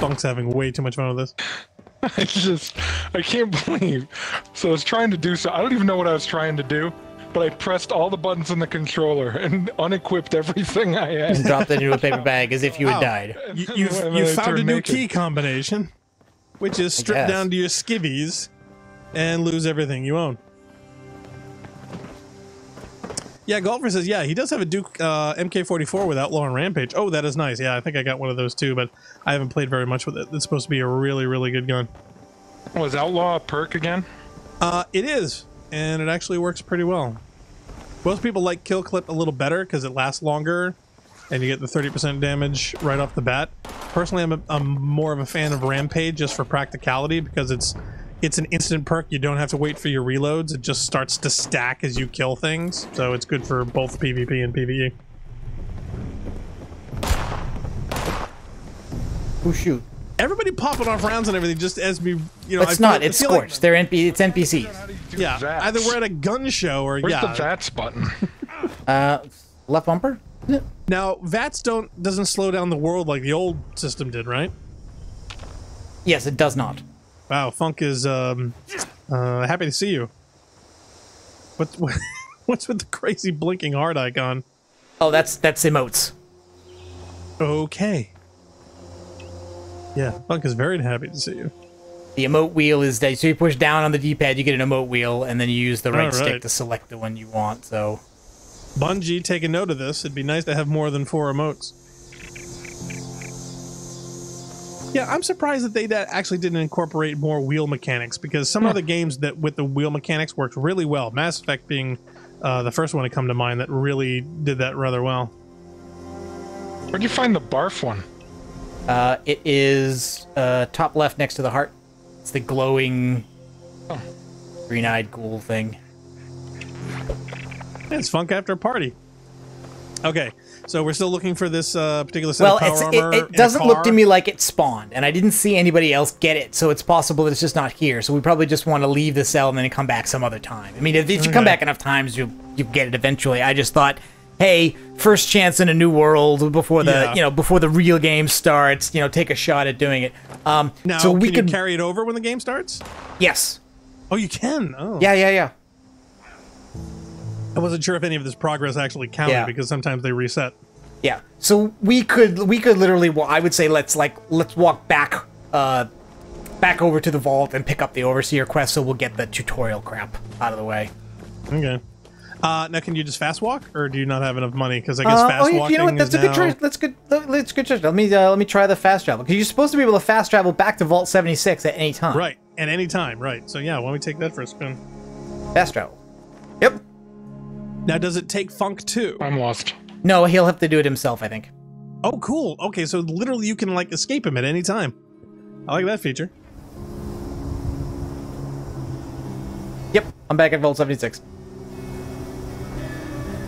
Funk's having way too much fun with this. I just, I can't believe. So I was trying to do so. I don't even know what I was trying to do, but I pressed all the buttons in the controller and unequipped everything I had. And dropped it into a paper bag as if you had Wow. died. You, you've, And then you found a new naked. key combination, which is strip down to your skivvies and lose everything you own. Yeah, Golfer says, yeah, he does have a Duke uh, MK44 with Outlaw and Rampage. Oh, that is nice. Yeah, I think I got one of those too, but I haven't played very much with it. It's supposed to be a really, really good gun. Was Outlaw a perk again? Uh, it is, and it actually works pretty well. Most people like Kill Clip a little better because it lasts longer, and you get the 30% damage right off the bat. Personally, I'm, a, I'm more of a fan of Rampage just for practicality because it's it's an instant perk. You don't have to wait for your reloads. It just starts to stack as you kill things, so it's good for both PvP and. PvE. Who shoot? Everybody popping off rounds and everything just as me, you know. It's feel- not. I It's feel like- They're NP. It's NPCs. How do you yeah, VATS? either we're at a gun show or Where's yeah. the VATS button? Uh, left bumper. Now VATS don't doesn't slow down the world like the old system did, right? Yes, it does not. Wow, Funk is um, uh, happy to see you. What, what what's with the crazy blinking heart icon? Oh, that's that's emotes. Okay. Yeah, Funk is very happy to see you. The emote wheel is that so you push down on the D-pad, you get an emote wheel, and then you use the right All stick to select the one you want. So Bungie, take a note of this. It'd be nice to have more than four emotes. Yeah, I'm surprised that they da- actually didn't incorporate more wheel mechanics because some of the games that with the wheel mechanics worked really well. Mass Effect being uh, the first one to come to mind that really did that rather well. Where'd you find the barf one? uh, it is uh, top left next to the heart. It's the glowing Oh. green-eyed ghoul thing. It's Funk after a party. Okay, so we're still looking for this uh, particular set Well, of power it's, armor. it, it doesn't look to me like it spawned, and I didn't see anybody else get it, so it's possible that it's just not here. So we probably just want to leave the cell and then come back some other time. I mean, if, if you come back enough times, you you get it eventually. I just thought, hey, first chance in a new world before the Yeah. you know before the real game starts. You know, take a shot at doing it. Um, Now, so we can could you carry it over when the game starts? yes, Oh, you can. Oh, yeah, yeah, yeah. I wasn't sure if any of this progress actually counted Yeah. because sometimes they reset. Yeah. So we could we could literally well, I would say let's like let's walk back uh back over to the vault and pick up the overseer quest so we'll get the tutorial crap out of the way. Okay. Uh, now, can you just fast walk, or do you not have enough money? Because I guess Uh, fast oh, you- walking you know what? That's a good choice. That's good. Let's good choice. Let me uh, let me try the fast travel because you're supposed to be able to fast travel back to Vault 76 at any time. Right, at any time. Right. So yeah, why don't we take that for a spin? Fast travel. Yep. Now, does it take Funk too? I'm lost. No, he'll have to do it himself. I think. Oh, cool. Okay, so literally you can like escape him at any time. I like that feature. Yep. I'm back at Vault 76.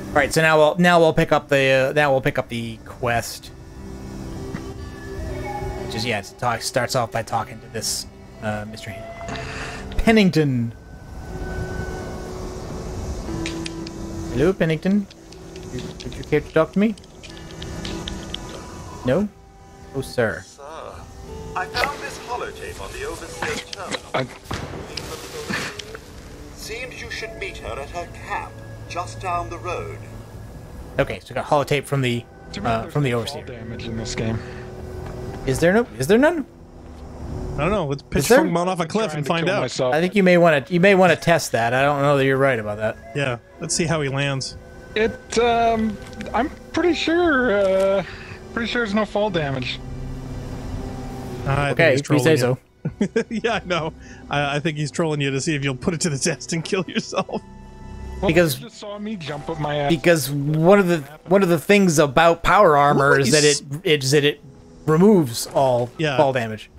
All right. So now we'll now we'll pick up the uh, now we'll pick up the quest. Which is yeah, it talk, starts off by talking to this uh, Mr. Pennington. Hello, Pennington. Would- Would you care to talk to me? No. Oh, sir. Sir, I found this holotape on the Overseer terminal. I, Seems you should meet her at her camp, just down the road. Okay, so we got holotape from the too uh, from the overseer. damage in this game. Is there no? Is there none? I don't know. Let's pitch there- Funk off a cliff and find out. Myself. I think you may want to you may want to test that. I don't know that you're right about that. Yeah, let's see how he lands. It. Um. I'm pretty sure. Uh. Pretty sure there's no fall damage. I Okay, he's if you say trolling so. yeah, I know. I, I think he's trolling you to see if you'll put it to the test and kill yourself. Well, Because- you just saw me jump up my ass. Because one of the one of the things about power armor like is that he's- it is that it removes all Yeah. fall damage.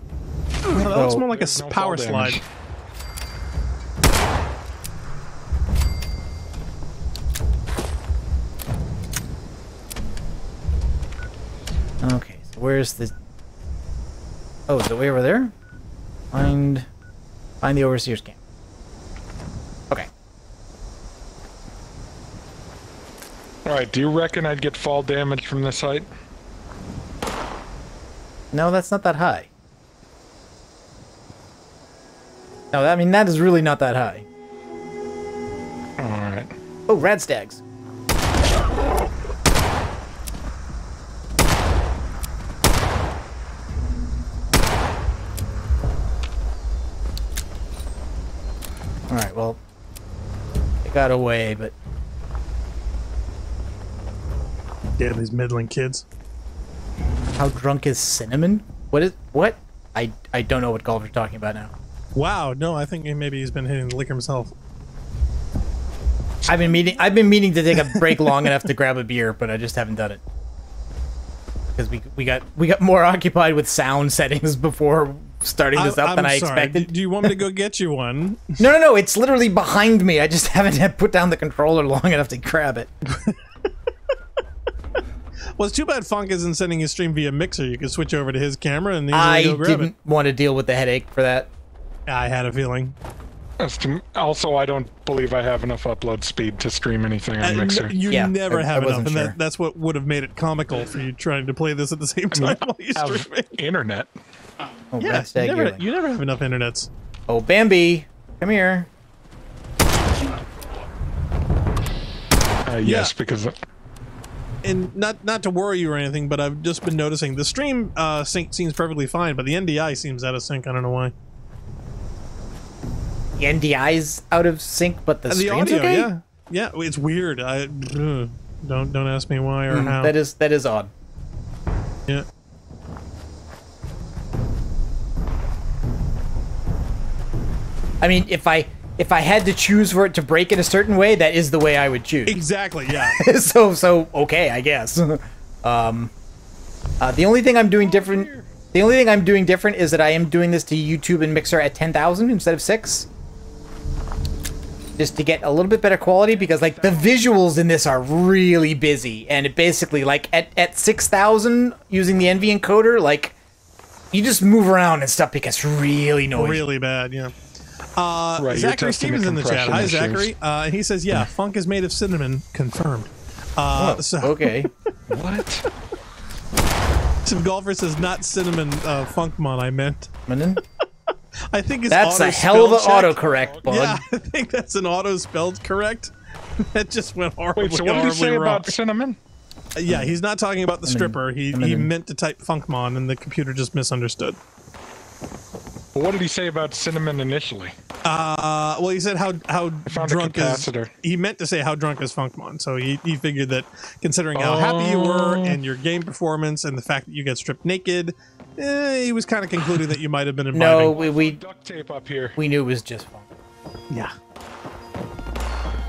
That looks Oh, more like a no power slide. Okay, so where's the? Oh, is it way over there? Find, find the overseer's camp. Okay. All right. Do you reckon I'd get fall damage from this height? No, that's not that high. No, I mean that is really not that high. All right. Oh, rad stags. All right, well, it got away, but Damn these middling kids. how drunk is cinnamon? What is what? I I don't know what golf you're talking about now. Wow, no, I think maybe he's been hitting the liquor himself. I've been meeting. I've been meaning to take a break long enough to grab a beer, but I just haven't done it. Because we we got we got more occupied with sound settings before starting this up I'm than I sorry. expected. Do you want me to go get you one? No, no, no, it's literally behind me. I just haven't had put down the controller long enough to grab it. Well, it's too bad Funk isn't sending his stream via Mixer. You could switch over to his camera and I go grab didn't want to deal with the headache for that. It. I had a feeling. Also, I don't believe I have enough upload speed to stream anything on Uh, Mixer. n- you Yeah, never I- I have enough, wasn't and sure. that, that's what would have made it comical for you trying to play this at the same time while you're streaming. internet. Oh, Yeah, you never, you never have enough internets. Oh, Bambi, come here. Uh, yes, because and not not to worry you or anything, but I've just been noticing the stream uh, sync seems perfectly fine, but the NDI seems out of sync. I don't know why. The NDI's out of sync, but the, the stream's audio, okay? yeah, yeah, it's weird. I ugh, don't don't ask me why or Hmm, how. That is that is odd. yeah. I mean, if I if I had to choose for it to break in a certain way, that is the way I would choose. Exactly. Yeah. so so okay, I guess. um, uh, the only thing I'm doing different, the only thing I'm doing different is that I am doing this to YouTube and Mixer at ten thousand instead of six, just to get a little bit better quality because like the visuals in this are really busy and it basically like at at six thousand using the NV encoder like. You just move around and stuff because really noisy. really bad. Yeah. Uh, Right, Zachary Stevens in the chat. compression Hi, issues. Zachary. Uh, he says, "Yeah, funk is made of cinnamon." Confirmed. Uh, so, Okay. what? Some golfer says not cinnamon uh, funkmon. I meant. Manin? I think it's That's auto a hell of an spell check. autocorrect, bud. Yeah, I think that's an auto spelled correct. that just went horribly, Wait, so what did he say wrong. about cinnamon? Uh, yeah, he's not talking about the stripper. He he Cinnamon. meant to type funkmon, and the computer just misunderstood. Well, what did he say about cinnamon initially? Uh, well, he said how how drunk is. He meant to say how drunk is Funkmon. So he, he figured that considering how happy you were Oh. and your game performance and the fact that you got stripped naked, eh, he was kind of concluding that you might have been imbibing. No, we, we Duct tape up here. we knew it was just fun. Yeah.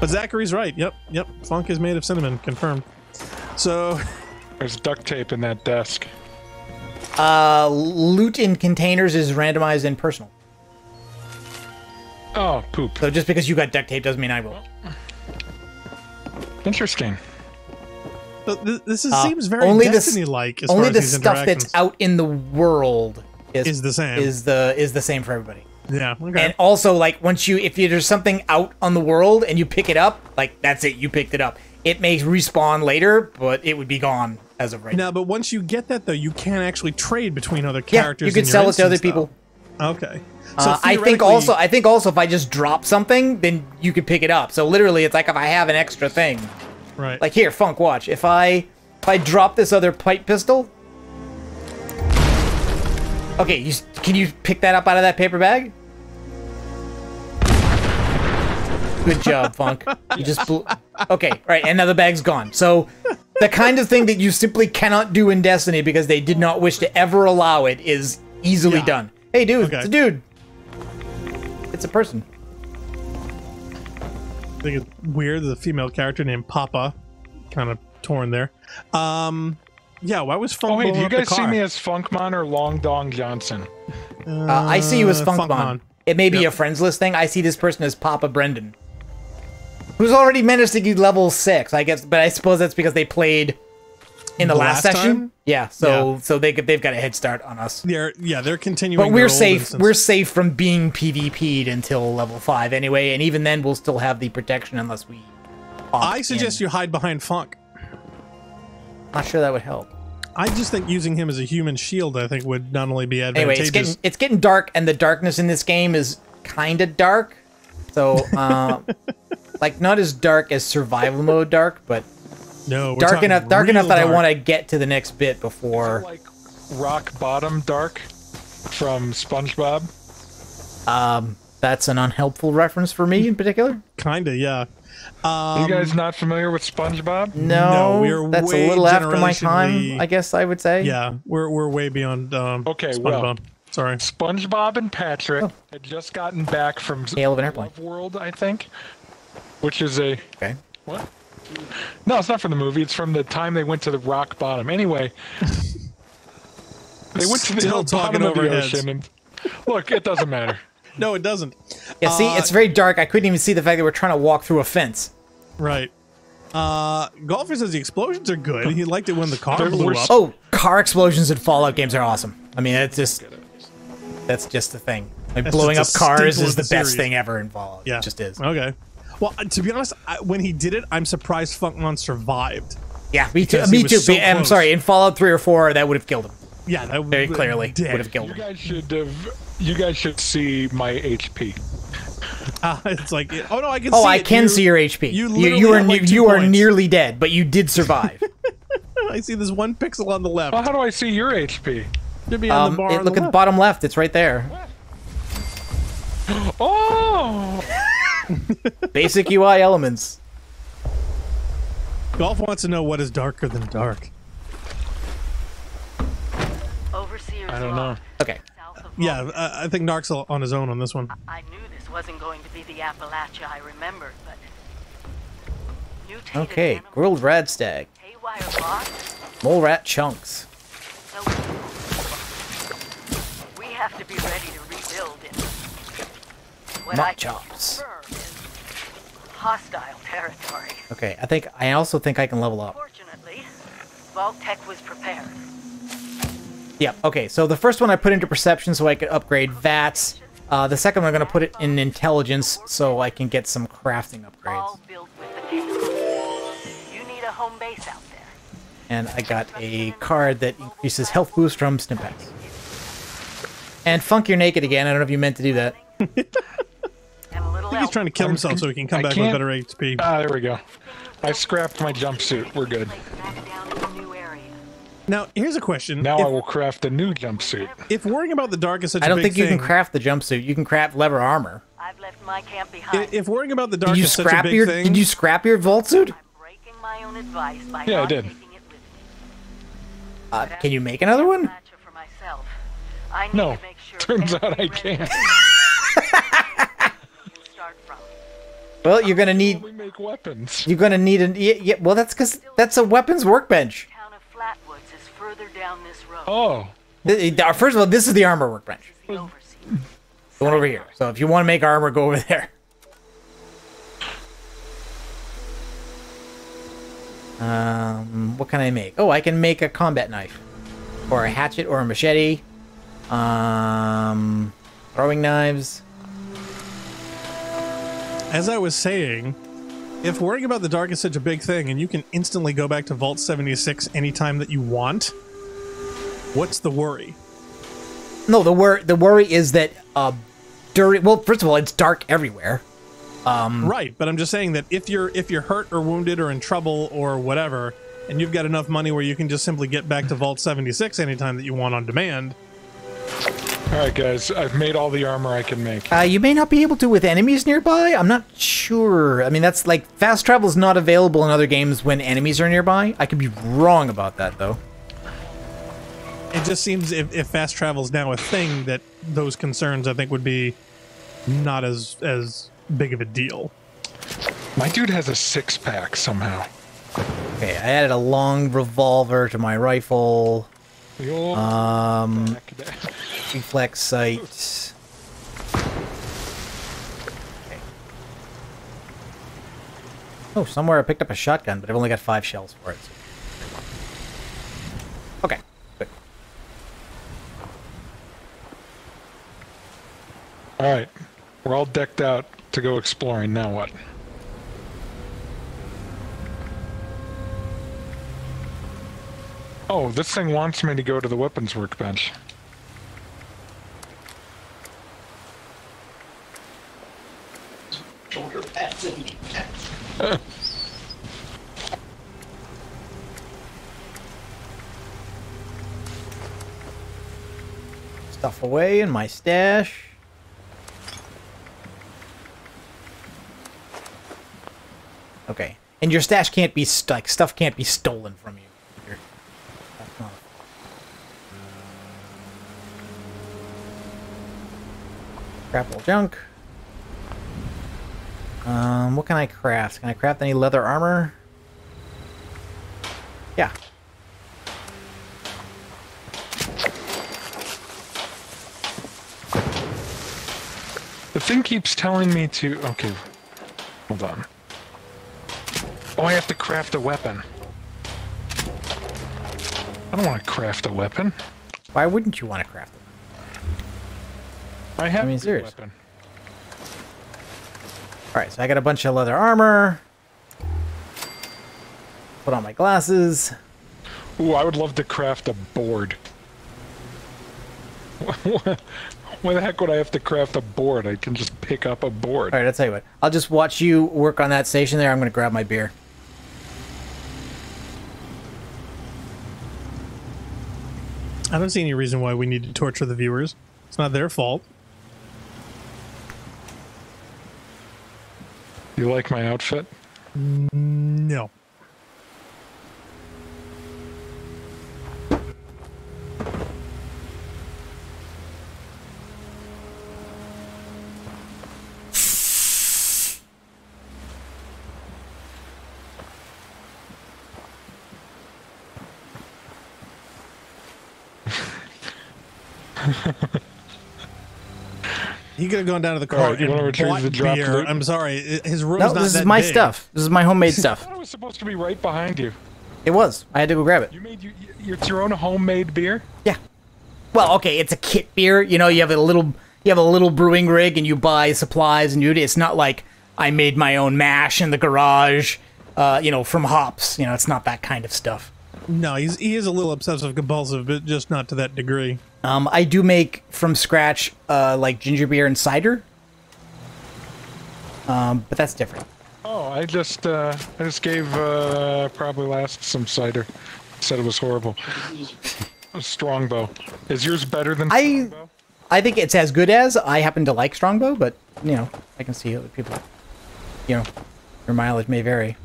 But Zachary's right. Yep, yep. Funk is made of cinnamon. Confirmed. So There's duct tape in that desk. Uh, loot in containers is randomized and personal. Oh, poop. So just because you got duct tape doesn't mean I will. Interesting. So th- this is, Uh, seems very only the Destiny-like as Only the stuff that's out in the world is, Is the same. Is the is the same for everybody. Yeah. Okay. And also, like once you if you, there's something out on the world and you pick it up, like that's it, you picked it up. It may respawn later, but it would be gone as of right now. but once you get that though, you can actually trade between other characters. Yeah, you could sell it to other people. though. Okay. Uh, I think also I think also if I just drop something, then you could pick it up. So literally, it's like if I have an extra thing, right. like here, Funk, watch. If I if I drop this other pipe pistol, okay, you can you pick that up out of that paper bag? Good job, Funk. You just blew. Okay, right, and now the bag's gone. So the kind of thing that you simply cannot do in Destiny because they did not wish to ever allow it is easily Yeah. done. Hey, dude, Okay. it's a dude. It's a person. I think it's weird. There's a female character named Papa, kind of torn there. Um, yeah. Why was Funk? Oh, hey, do you guys see me as Funkmon or Long Dong Johnson? Uh, I see you as Uh, Funkmon. Funkmon. It may be Yep. a friends list thing. I see this person as Papa Brendan, who's already managed to get level six. I guess, but I suppose that's because they played in the, The last, last session. time? Yeah, so Yeah. so they they've got a head start on us. They're yeah, they're continuing. But we're safe. We're safe from being PvP'd until level five anyway, and even then we'll still have the protection unless we. I suggest in. you hide behind Funk. Not sure that would help. I just think using him as a human shield, I think, would not only be advantageous. Anyway, it's getting it's getting dark, and the darkness in this game is kind of dark. So, uh, like not as dark as survival mode dark, but no, we're dark enough dark enough that I want to get to the next bit before. Like rock bottom dark from SpongeBob. Um, that's an unhelpful reference for me in particular. Kinda, yeah. you Um, guys not familiar with SpongeBob? No, No, we are that's way a little after my time, I guess I would say. Yeah, we're we're way beyond. Um, Okay, SpongeBob. well. sorry. SpongeBob and Patrick had just gotten back from Hail of an airplane. Glove World, I think, which is a Okay. what? No, it's not from the movie. It's from the time they went to the rock bottom. Anyway, they went to the Still bottom talking of the over heads. ocean. And look, it doesn't matter. No, it doesn't. Yeah, see, Uh, it's very dark. I couldn't even see the fact that we're trying to walk through a fence. Right. Uh, Golfer says the explosions are good. He liked it when the car blew up. Oh, car explosions in Fallout games are awesome. I mean, it's just that's just the thing. Like That's blowing up cars is the the best thing ever in Fallout. Yeah, It just is. Okay. Well, to be honest, I, when he did it, I'm surprised Funkmon survived. Yeah, me too. Me too. so I'm sorry. In Fallout three or four, that would have killed him. Yeah, that Very would- clearly would have killed You him. guys should have. You guys should see my HP. Uh, it's like, oh no, I can. Oh, see I it. can You- see your HP. you You, literally you are like, ne- two you are points. nearly dead, but you did survive. I see this one pixel on the left. Well, how do I see your HP? Should be on Um, the bar. it- on look the at the bottom left. It's right there. Oh, Basic UI elements. Golf wants to know what is darker than dark. Overseer's I don't know. Okay. Yeah, Vulcan. uh, I think Narc's on his own on this one. I knew this wasn't going to be the Appalachia I remembered, but Okay. Grilled radstag. haywire rock, Mole rat chunks. no. We have to be ready to rebuild in what Mop I can chops. confirm is hostile territory. Okay. I think I also think I can level up. Fortunately, Vault-Tec was prepared. Yeah. Okay. So the first one I put into perception so I could upgrade VATS. Uh, the second one I'm going to put it in intelligence so I can get some crafting upgrades. All built with the. You need a home base out there. And I got a card that increases health boost from Snipex. And Funk You're Naked again. I don't know if you meant to do that. think he's trying to kill himself so he can come I back with better HP. ah, there we go. I scrapped my jumpsuit. We're good. Back down to the new area. Now, here's a question. Now if, I will craft a new jumpsuit. if worrying about the dark is such I a don't big think you thing, can craft the jumpsuit. You can craft leather armor. I've left my camp behind. if worrying about the dark Did you is such a scrap big your thing, Did you scrap your vault suit? I'm breaking my own advice by Yeah, I did. taking it with me. Uh, can you make another one? For. I need No. to make sure Turns out I can't. resident can start from. Well, you're gonna need We make weapons. you're gonna need an yeah, yeah well that's because that's a weapons workbench. Town of Flatwoods is further down this road. Oh, First of all, this is the armor workbench. The one over here. So if you want to make armor, go over there. Um, what can I make? Oh, I can make a combat knife, or a hatchet, or a machete. Um, throwing knives. As I was saying, if worrying about the dark is such a big thing and you can instantly go back to Vault 76 anytime that you want, what's the worry? No, the wor the worry is that uh, during well, first of all, it's dark everywhere. Um, Right, but I'm just saying that if you're if you're hurt or wounded or in trouble or whatever, and you've got enough money where you can just simply get back to Vault 76 anytime that you want on demand, all right, guys. I've made all the armor I can make. Uh, you may not be able to with enemies nearby. I'm not sure. I mean, that's like fast travel is not available in other games when enemies are nearby. I could be wrong about that though. it just seems if, if fast travel is now a thing that those concerns I think would be not as as big of a deal. My dude has a six pack somehow. Okay, I added a long revolver to my rifle. Um, reflex sight. Oh, somewhere I picked up a shotgun, but I've only got five shells for it. so- Okay, good. All right, we're all decked out to go exploring. Now what? Oh, this thing wants me to go to the weapons workbench. Shoulder pads and Stuff away in my stash. Okay. And your stash can't be st- like stuff can't be stolen from you. Your- that's not- Grapple junk. Um, what can I craft? Can I craft any leather armor? Yeah. The thing keeps telling me to. Okay, hold on. Oh, I have to craft a weapon. I don't want to craft a weapon. Why wouldn't you want to craft it? I have I mean, a serious. weapon. All right, so I got a bunch of leather armor. Put on my glasses. Ooh, I would love to craft a board. Why the heck would I have to craft a board? I can just pick up a board. All right, I'll tell you what. I'll just watch you work on that station there. I'm going to grab my beer. I don't see any reason why we need to torture the viewers. It's not their fault. You like my outfit? No. He could have gone down to the car right, you wanna retrieve the dropped beer. loot? I'm sorry, his room's No, not this is my big. stuff. This is my homemade I stuff. thought it was supposed to be right behind you. It was. I had to go grab it. You made you, you it's your own homemade beer. Yeah. Well, okay, it's a kit beer. You know, you have a little you have a little brewing rig and you buy supplies and you it's not like I made my own mash in the garage, uh, you know, from hops. You know, it's not that kind of stuff. No, he's he is a little obsessive compulsive, but just not to that degree. Um, I do make from scratch uh, like ginger beer and cider. Um, but that's different. Oh, I just uh, I just gave uh, probably last some cider. Said it was horrible. Strongbow. Is yours better than I Strongbow? I think it's as good as. I happen to like Strongbow, but you know, I can see other people. You know, your mileage may vary.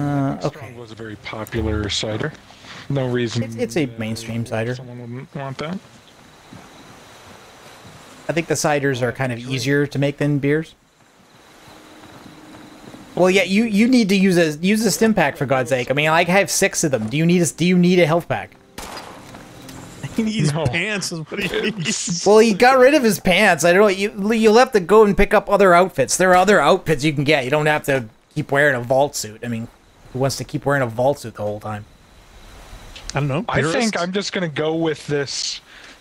Uh, okay. Strongbow's a very popular cider. No reason. It's, it's a mainstream cider. Someone wouldn't want that. I think the ciders are kind of easier to make than beers. Well, yeah, you you need to use a use a stim pack for God's sake. I mean, I have six of them. Do you need a do you need a health pack? He needs No. pants, is what he needs. Well, he got rid of his pants. I don't know. You you'll have to go and pick up other outfits. There are other outfits you can get. You don't have to keep wearing a vault suit. I mean, who wants to keep wearing a vault suit the whole time? I don't know. I think? I'm just gonna go with this,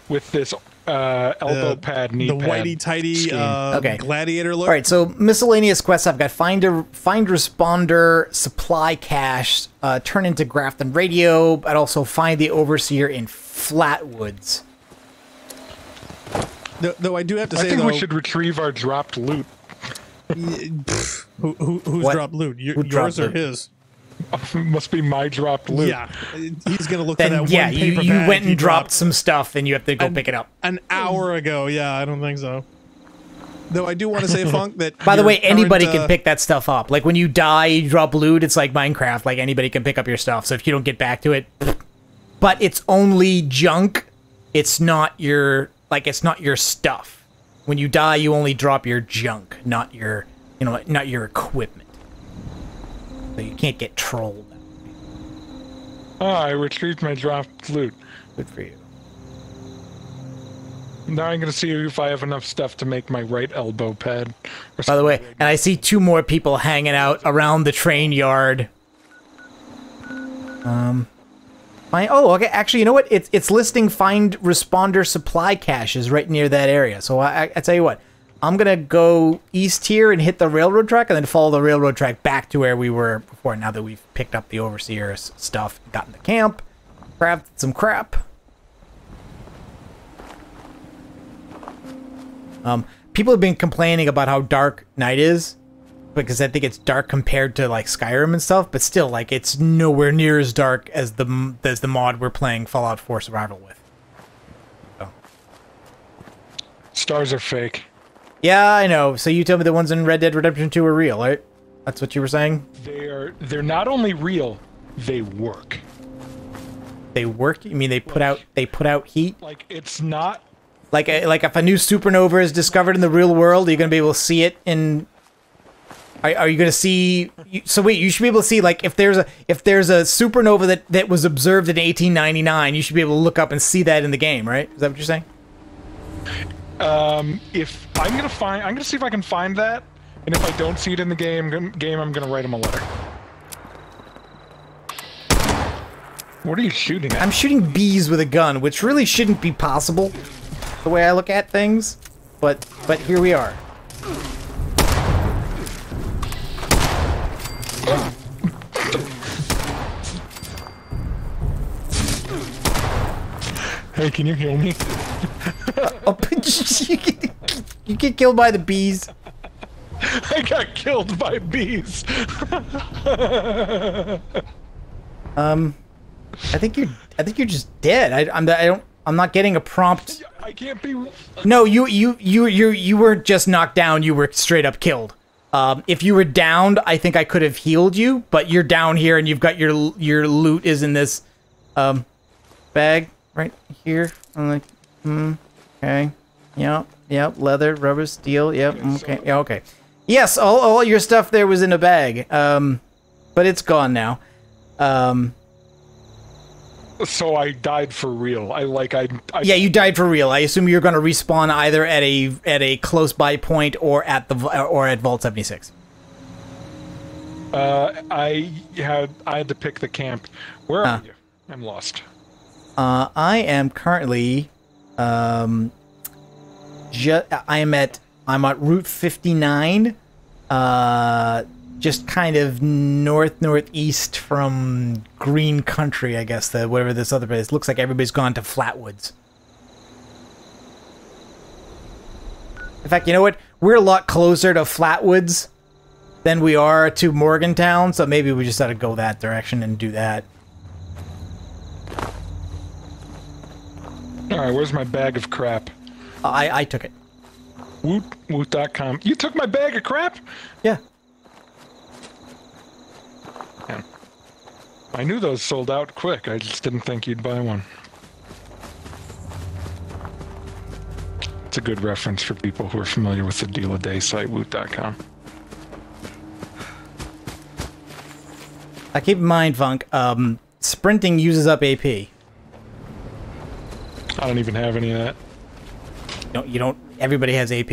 with this uh, elbow The- pad, knee the pad. whitey tighty uh, Okay. gladiator look. All right, so miscellaneous quests. I've got find a find responder, supply cache, uh, turn into Grafton radio, but also find the overseer in Flatwoods. Though, though I do have to I say think though, we should retrieve our dropped loot. pff, who, who, who's What? dropped loot? You, Who dropped yours or loot? his? Must be my dropped loot. Yeah, he's gonna look for that yeah, one you, paper you bag went and dropped some stuff, and you have to go an- pick it up. an hour ago. Yeah, I don't think so. Though I do want to say, Funk, that By the your way, anybody current, can uh, pick that stuff up. Like when you die, you drop loot. It's like Minecraft. Like anybody can pick up your stuff. So if you don't get back to it, but it's only junk. It's not your like it's not your stuff. When you die, you only drop your junk, not your you know not your equipment. So you can't get trolled. Oh, I retrieved my dropped loot. Good for you. Now I'm gonna see if I have enough stuff to make my right elbow pad. By the way, and I see two more people hanging out around the train yard. Um, find, oh, okay. Actually, you know what? It's it's listing find responder supply caches right near that area. So I, I, I tell you what, I'm gonna go east here and hit the railroad track, and then follow the railroad track back to where we were before. Now that we've picked up the overseer stuff, gotten the camp, crafted some crap. Um, people have been complaining about how dark night is because I think it's dark compared to like Skyrim and stuff, but still, like it's nowhere near as dark as the as the mod we're playing Fallout 4 Survival with. stars are fake. Yeah, I know. So you tell me the ones in Red Dead Redemption 2 are real, right? That's what you were saying. They are. They're not only real, they work. They work. You mean they put out they put out heat? Like it's not. Like a, like if a new supernova is discovered in the real world, you're you gonna be able to see it in? Are, are you gonna see? you- So wait, you should be able to see like if there's a if there's a supernova that that was observed in 1899, you should be able to look up and see that in the game, right? Is that what you're saying? Um, if I'm gonna find, I'm gonna see if I can find that, and if I don't see it in the game, game, I'm gonna write him a letter. What are you shooting at? I'm shooting bees with a gun, which really shouldn't be possible, the way I look at things. But but here we are. Hey, can you heal me? Oh, you, get, you get killed by the bees. I got killed by bees. Um, I think you're. I think you're just dead. I, I'm. I don't. I'm not getting a prompt. I can't be. No, you. You. You. You. You weren't just knocked down. You were straight up killed. Um, if you were downed, I think I could have healed you. But you're down here, and you've got your your loot is in this, um, bag right here. I'm like, hmm. Okay. Yep. Yep. Leather, rubber, steel. Yep. Okay. Yeah. Okay. Yes. All all your stuff there was in a bag. Um, but it's gone now. Um. So I died for real. I like I. I Yeah, you died for real. I assume you're going to respawn either at a at a close by point or at the or at Vault 76. Uh, I had I had to pick the camp. Where are you? I'm lost. Uh, I am currently, um, I am at I'm at Route 59, uh, just kind of north northeast from Green Country, I guess. The whatever this other place looks like. Everybody's gone to Flatwoods. In fact, you know what? We're a lot closer to Flatwoods than we are to Morgantown, so maybe we just ought to go that direction and do that. All right, where's my bag of crap? I I took it. Woot woot.com. You took my bag of crap? Yeah. Yeah. I knew those sold out quick. I just didn't think you'd buy one. It's a good reference for people who are familiar with the deal a day site, woot.com. I keep in mind, Funk. Um, sprinting uses up AP. You I don't even have any of that. don't. You don't. Everybody has AP.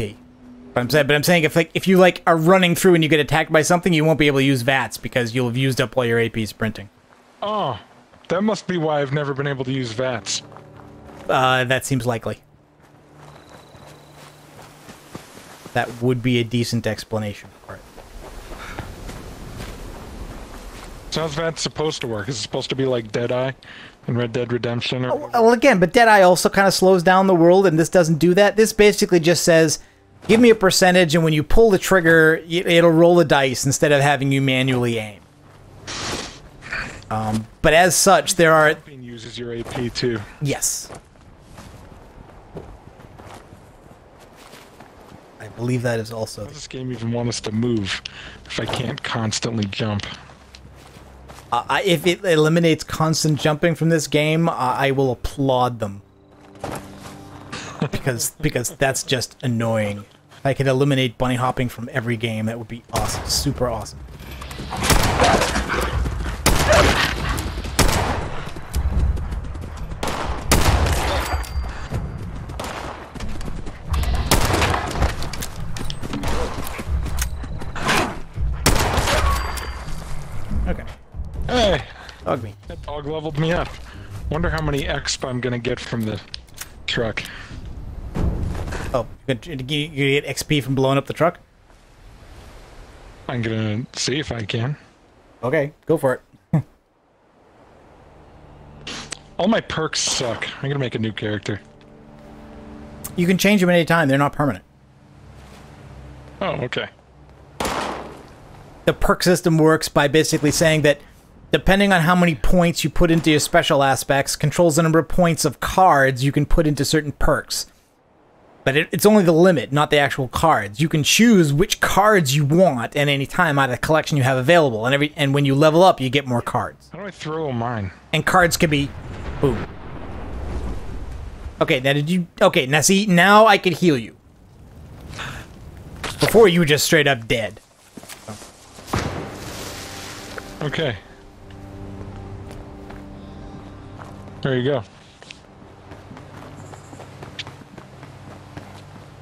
But I'm saying. But I'm saying if like if you like are running through and you get attacked by something, you won't be able to use VATS because you'll have used up all your AP sprinting. Oh, that must be why I've never been able to use VATS. Uh, that seems likely. That would be a decent explanation for it. So how's VATS supposed to work? Is it supposed to be like Deadeye in Red Dead Redemption? Or Well, again, but Deadeye also kind of slows down the world, and this doesn't do that. This basically just says, give me a percentage, and when you pull the trigger, it'll roll a dice instead of having you manually aim. Um, but as such, there are uses your AP too. yes. I believe that is also. How does this game even want us to move if I can't constantly jump? Uh, if it eliminates constant jumping from this game, uh, I will applaud them. because because that's just annoying. If I could eliminate bunny hopping from every game, that would be awesome, super awesome. Dog me. that dog leveled me up. Wonder how many exp I'm gonna get from the truck. Oh, you gonna- get XP from blowing up the truck? I'm gonna see if I can. Okay, go for it. All my perks suck. I'm gonna make a new character. You can change them any time; they're not permanent. Oh, okay. the perk system works by basically saying that depending on how many points you put into your special aspects controls the number of points of cards you can put into certain perks. But it, it's only the limit not the actual cards. You can choose which cards you want at any time out of the collection you have available and every and when you level up you get more cards. How do I throw mine? and cards can be boom. Okay now did you okay now see now i could heal you. Before you were just straight up dead. Okay. There you go.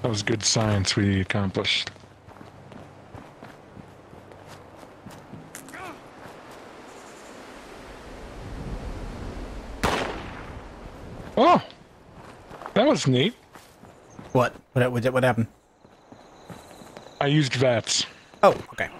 That was good science we accomplished. Oh, that was neat. What? What? What, what happened? I used VATS. Oh, okay.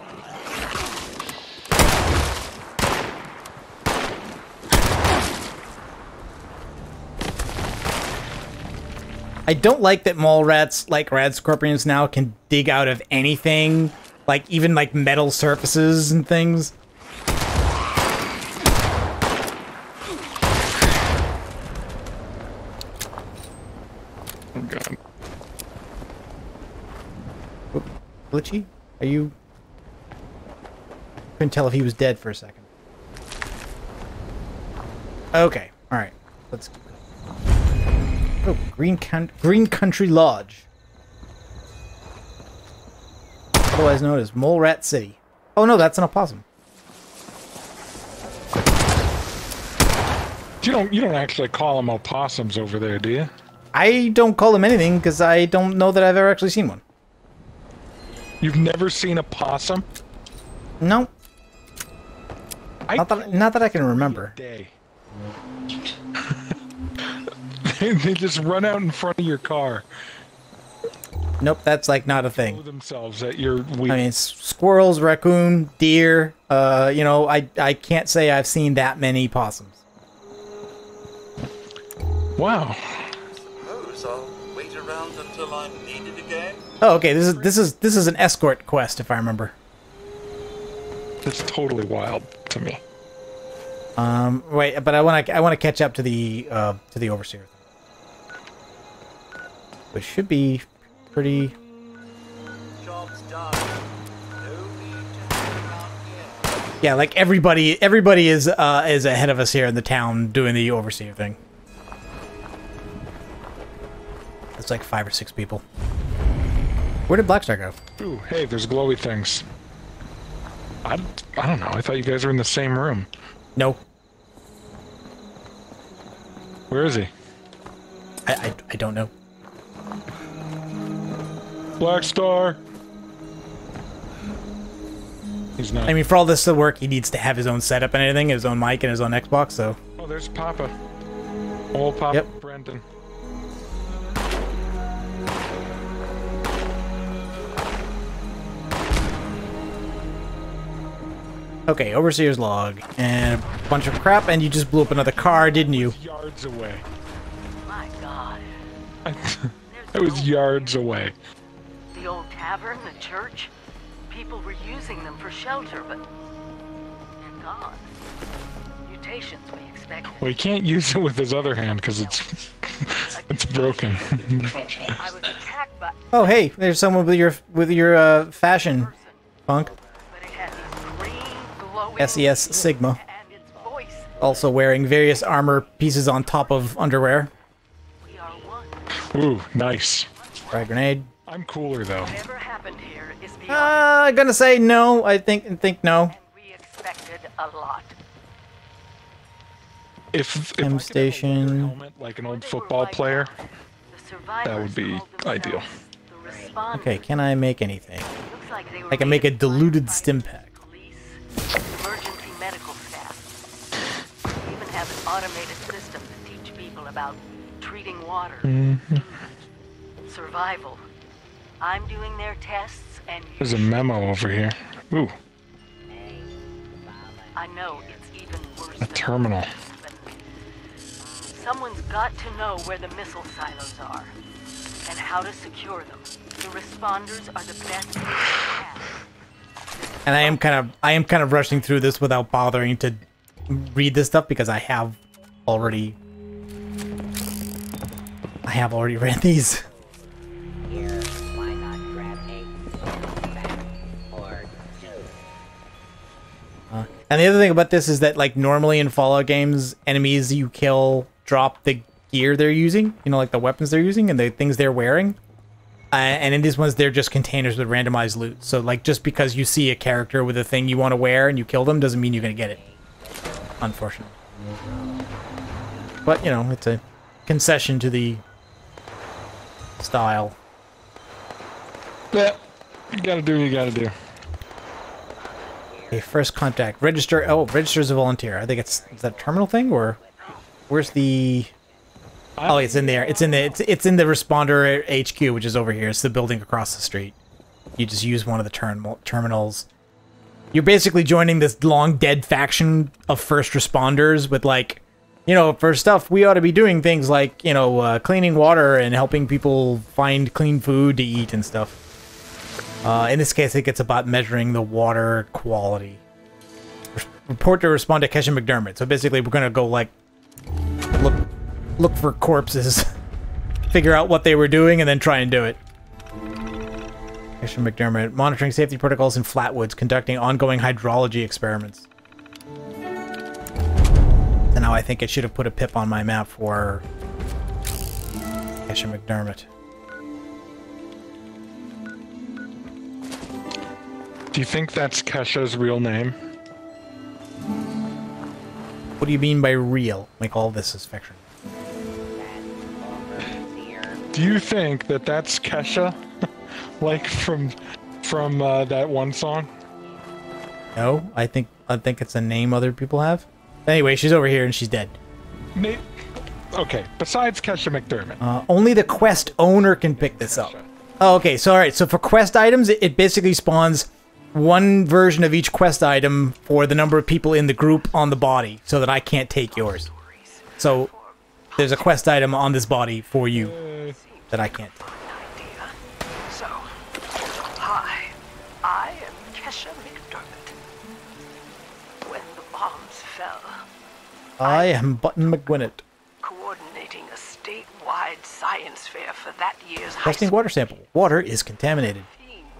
I don't like that mole rats, like rad scorpions now, can dig out of anything, like even like metal surfaces and things. Oh god. Glitchy, are you? Couldn't tell if he was dead for a second. Okay, all right, let's. Oh, Green Coun- Green Country Lodge, otherwise known as Mole Rat City. Oh no, that's an opossum. You don't you don't actually call them opossums over there, do you? I don't call them anything because I don't know that I've ever actually seen one. You've never seen a possum? No, I not that not that I can remember. day. They, they just run out in front of your car, Nope, that's like not a thing. themselves at your wheel. I mean, squirrels, raccoon, deer. Uh, you know, I I can't say I've seen that many possums. wow. Suppose I'll wait around until I'm needed again. Oh, okay. This is this is this is an escort quest, if I remember. That's totally wild to me. Um, wait, but I want to I want to catch up to the uh to the overseer, which should be pretty. Job's done. No need to hang around here. Yeah, like everybody everybody is uh is ahead of us here in the town doing the overseer thing. It's like five or six people. Where did Blackstar go? Ooh, hey, there's glowy things. I, I don't know. I thought you guys were in the same room. No, Where is he? I I, I don't know. Black Star. He's not. I mean, for all this to work, he needs to have his own setup and everything, his own mic and his own Xbox. So oh, there's Papa. Old Papa Yep. Brendan. okay, overseer's log and a bunch of crap, and you just blew up another car, didn't you? Yards away. My God. I, was yards away. The old tavern, the church. People were using them for shelter, but they're gone. Mutations we expected. Well, he can't use it with his other hand because it's it's broken. I was attacked by Oh, hey, there's someone with your with your uh, fashion, person, punk. but it had these green, glowing SES E Sigma, and its voice. also wearing various armor pieces on top of underwear. We are one. Ooh, nice. Frag grenade. I'm cooler though. Whatever happened here is beyond. Uh, I'm gonna say no. I think think no. and we expected a lot. If, if I M could have a station. helmet like an old football player, that would be ideal. Okay, can I make anything? Like I can make a diluted stim pack. Police, emergency medical staff. We even have an automated system to teach people about treating water. Mm-hmm. Survival. I'm doing their tests, and there's a memo over here. Ooh, I know it's even worse a terminal. someone's got to know where the missile silos are and how to secure them. The responders are the best we have. And I am kind of I am kind of rushing through this without bothering to read this stuff because I have already I have already read these. And the other thing about this is that like normally in Fallout games, enemies you kill drop the gear they're using, you know, like the weapons they're using and the things they're wearing. Uh, and in these ones, they're just containers with randomized loot. So like just because you see a character with a thing you want to wear and you kill them doesn't mean you're gonna get it. Unfortunately. But you know, it's a concession to the style. Yeah, you gotta do what you gotta do. Okay, first contact. Register. Oh, register as a volunteer. I think it's is that terminal thing or where's the? Oh, it's in there. It's in the it's, it's in the responder HQ, which is over here. It's the building across the street. You just use one of the term terminals. You're basically joining this long dead faction of first responders with like, you know, for stuff we ought to be doing things like you know uh, cleaning water and helping people find clean food to eat and stuff. Uh, in this case, I think it's about measuring the water quality. Report to respond to Kesha McDermott. So basically, we're gonna go like look look for corpses, figure out what they were doing, and then try and do it. Kesha McDermott monitoring safety protocols in Flatwoods, conducting ongoing hydrology experiments. So now I think I should have put a pip on my map for Kesha McDermott. Do you think that's Kesha's real name? What do you mean by real? Like all this is fiction. Do you think that that's Kesha, like from from uh, that one song? No, I think I think it's a name other people have. Anyway, she's over here and she's dead. Nate. Okay. Besides Kesha McDermott. Uh, only the quest owner can pick this up. Oh, okay. So all right. So for quest items, it, it basically spawns one version of each quest item for the number of people in the group on the body, so that I can't take yours. So there's a quest item on this body for you that I can't. take. So, hi, I am Kesha McDermott. When the bombs fell, I am Button McGuinnett. coordinating a statewide science fair for that year's Testing water sample. Water is contaminated.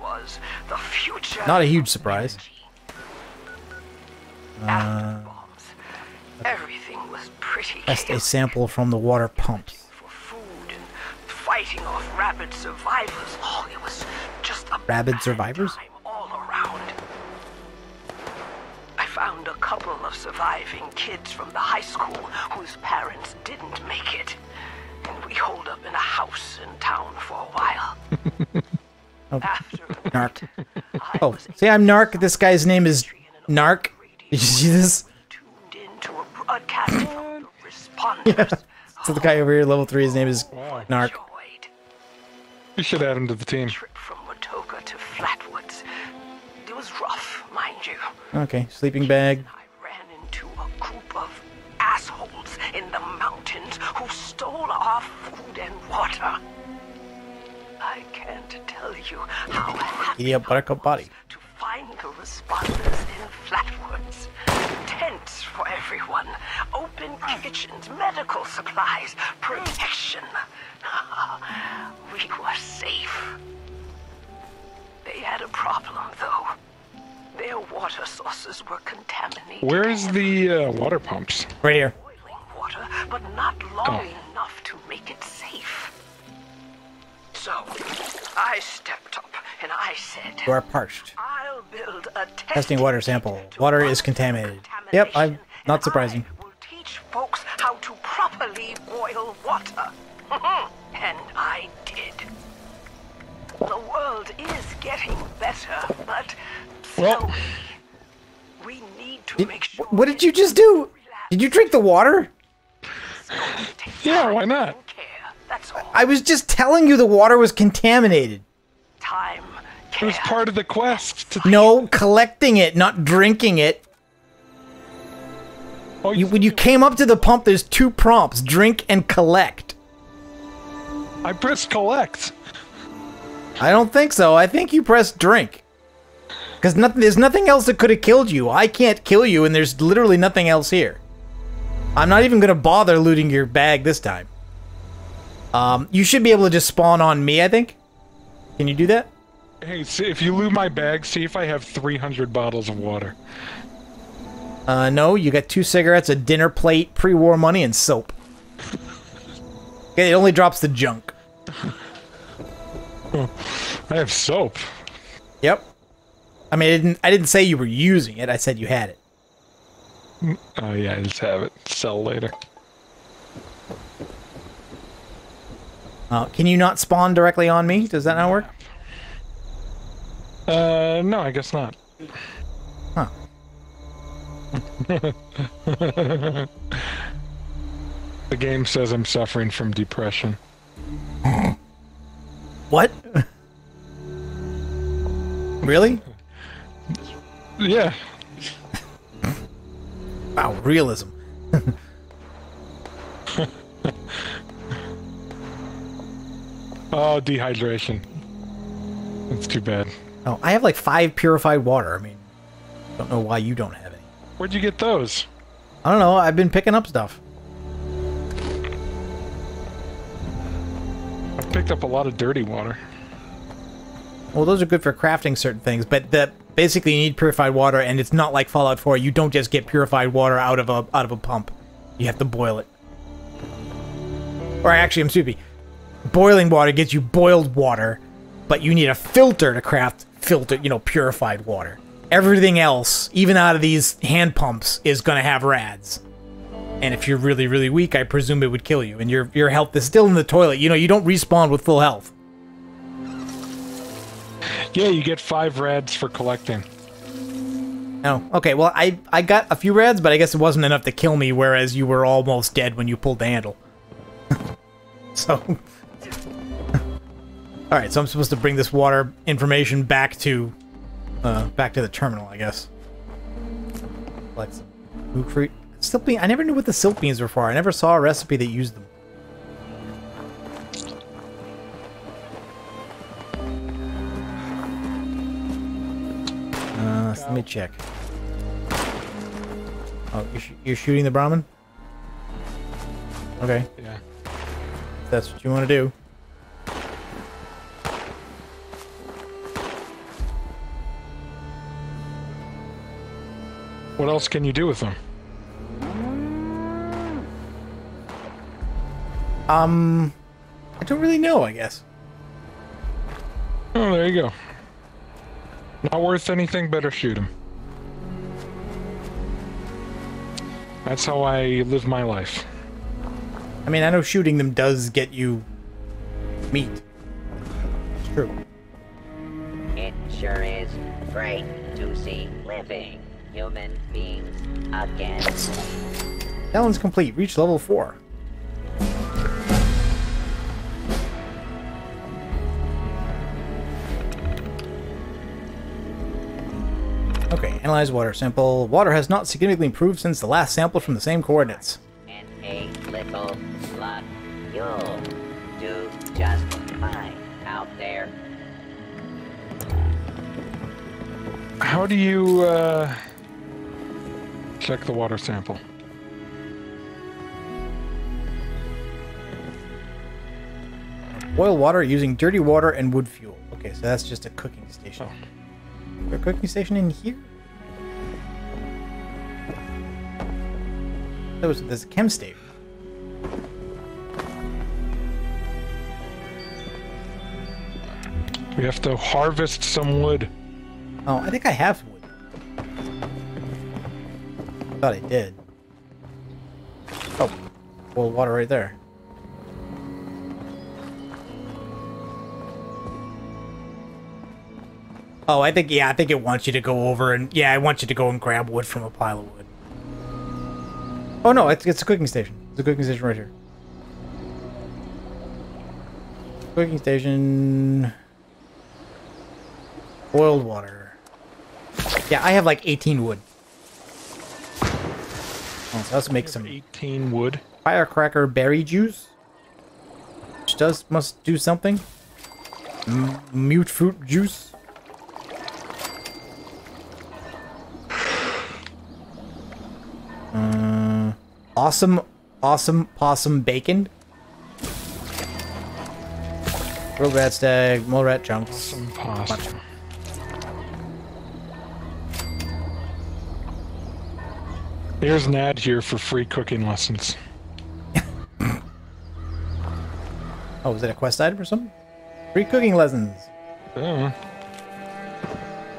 Was the future. Not a huge surprise. The uh, everything was pretty Test a sample from the water pumps. for food and fighting off rabid survivors. Oh, it was just a Rabid survivors? all around. I found a couple of surviving kids from the high school whose parents didn't make it. And we holed up in a house in town for a while. Oh, Narc. Oh, see, I'm Narc. This guy's name is Narc. Did you see this? tuned into a broadcast from the responders. So the guy over here, level three, his name is oh, Narc. You should add him to the team. trip from Watoga to Flatwoods. It was rough, mind you. Okay, sleeping bag. You how happy Giddy up, buttercup body. to find the responders in Flatwoods. Tents for everyone, open kitchens, medical supplies, protection. we were safe. They had a problem, though. Their water sources were contaminated. Where's the uh, water pumps? Right here. boiling water, but not long enough to make it safe. So, I stepped up and I said, You are parched. I'll build a Testing water sample. Water is contaminated. Yep, I'm not surprising. I will teach folks how to properly boil water. and I did. The world is getting better, but Well- we need to Did, make sure. what did you just do? Did you drink the water? Yeah, why not? Care. That's all. I was just telling you the water was contaminated. Time. It was part of the quest. To, No, collecting it, not drinking it. oh, You, when you came up to the pump, there's two prompts: drink and collect. I pressed collect. I don't think so. I think you pressed drink. Because nothing, there's nothing else that could have killed you. I can't kill you, and there's literally nothing else here. I'm not even gonna bother looting your bag this time. Um, you should be able to just spawn on me. I think. Can you do that? Hey, see, if you loot my bag, see if I have 300 bottles of water. Uh, no. You got two cigarettes, a dinner plate, pre-war money, and soap. Okay, it only drops the junk. I have soap. Yep. I mean, I didn't. I didn't say you were using it. I said you had it. Oh yeah, I just have it. Sell later. Uh, can you not spawn directly on me? Does that not work? Uh, no, I guess not. Huh. The game says I'm suffering from depression. What? really? Yeah. Wow, realism. Oh, dehydration. That's too bad. Oh, I have like five purified water. I mean, don't know why you don't have any. Where'd you get those? I don't know. I've been picking up stuff. I've picked up a lot of dirty water. Well, those are good for crafting certain things, but that basically you need purified water, and it's not like Fallout 4. You don't just get purified water out of a out of a pump. You have to boil it. Or actually, I'm stupid. Boiling water gets you boiled water, but you need a filter to craft filter, you know, purified water. Everything else, even out of these hand pumps, is gonna have rads. And if you're really, really weak, I presume it would kill you. And your your health is still in the toilet. You know, you don't respawn with full health. Yeah, you get five rads for collecting. Oh, okay. Well, I I got a few rads, but I guess it wasn't enough to kill me. Whereas you were almost dead when you pulled the handle. so, all right. So I'm supposed to bring this water information back to, uh, back to the terminal, I guess. Like some food fruit. Silk bean. I never knew what the silk beans were for. I never saw a recipe that used them. Uh, let me check. Oh, you're, sh- you're shooting the Brahmin? Okay, Yeah. if that's what you want to do. What else can you do with them? Um, I don't really know, I guess. Oh, there you go. Not worth anything, better shoot him. That's how I live my life. I mean, I know shooting them does get you meat. It's true. It sure is great to see living human beings again. Challenge complete. Reach level 4. Okay, analyze water sample. Water has not significantly improved since the last sample from the same coordinates. And a little luck, you'll do just fine out there. How do you, uh, check the water sample? Boil water using dirty water and wood fuel. Okay, so that's just a cooking station. Oh. Is there a cooking station in here? There was, there's a chem station. We have to harvest some wood. Oh, I think I have wood. Thought I did. Oh, boiled water right there. Oh, I think yeah, I think it wants you to go over and yeah, I want you to go and grab wood from a pile of wood. Oh no, it's it's a cooking station. It's a cooking station right here. Cooking station. Boiled water. Yeah, I have like 18 wood. So let's make some 18 wood. firecracker berry juice. Which does must do something. M- mute fruit juice. Uh, awesome, awesome possum bacon. Grilled radstag, mole rat chunks. Some possum. Here's an ad here for free cooking lessons. Oh, was that a quest item or something? Free cooking lessons.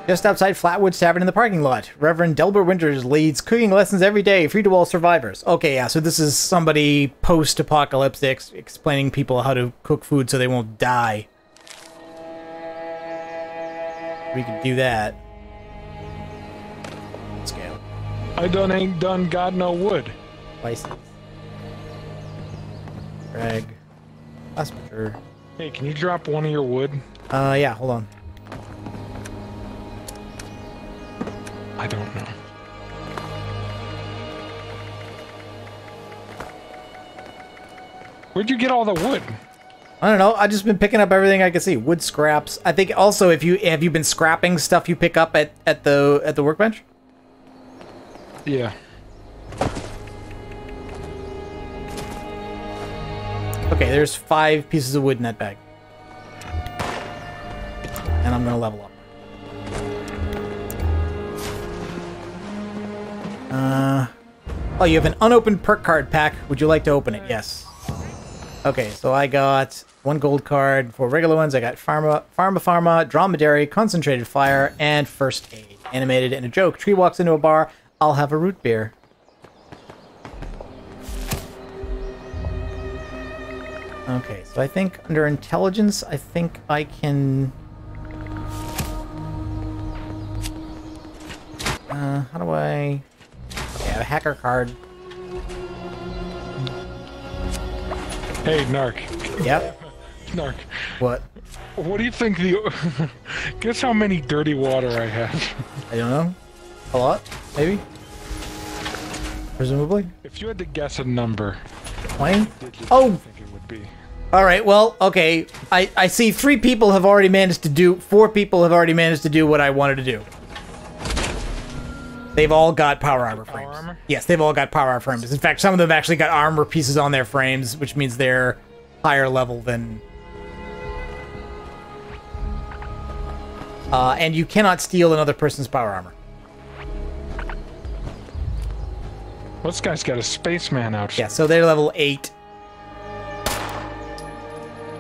Just outside Flatwoods Tavern in the parking lot, Reverend Delbert Winters leads cooking lessons every day, free to all survivors. Okay, yeah, so this is somebody post-apocalyptic explaining people how to cook food so they won't die. We can do that. I done ain't done got no wood. License. Drag. Plasmature. Hey, can you drop one of your wood? Uh, yeah, hold on. I don't know. Where'd you get all the wood? I don't know. I just been picking up everything I can see. Wood scraps. I think also if you have you been scrapping stuff you pick up at at the at the workbench. Yeah. Okay, there's five pieces of wood in that bag, and I'm gonna level up. Uh, oh, you have an unopened perk card pack. Would you like to open it? Yes. Okay, so I got one gold card for regular ones. I got Pharma, Pharma, Pharma, Dromedary, Concentrated Fire, and First Aid. Animated in a joke. Tree walks into a bar. I'll have a root beer. Okay, so I think under intelligence, I think I can. Uh, how do I? Have a hacker card. Hey, Narc. Yep. Narc. What? What do you think the... Guess how many dirty water I have. I don't know. A lot, maybe. Presumably. If you had to guess a number, Twenty. Oh. Think it would be. All right. Well, okay. I I see three people have already managed to do. Four people have already managed to do what I wanted to do. They've all got power armor frames. armor? Yes, they've all got power armor frames. In fact, some of them have actually got armor pieces on their frames, which means they're higher level than. Uh, and you cannot steal another person's power armor. Well, this guy's got a spaceman outfit. Yeah, so they're level eight.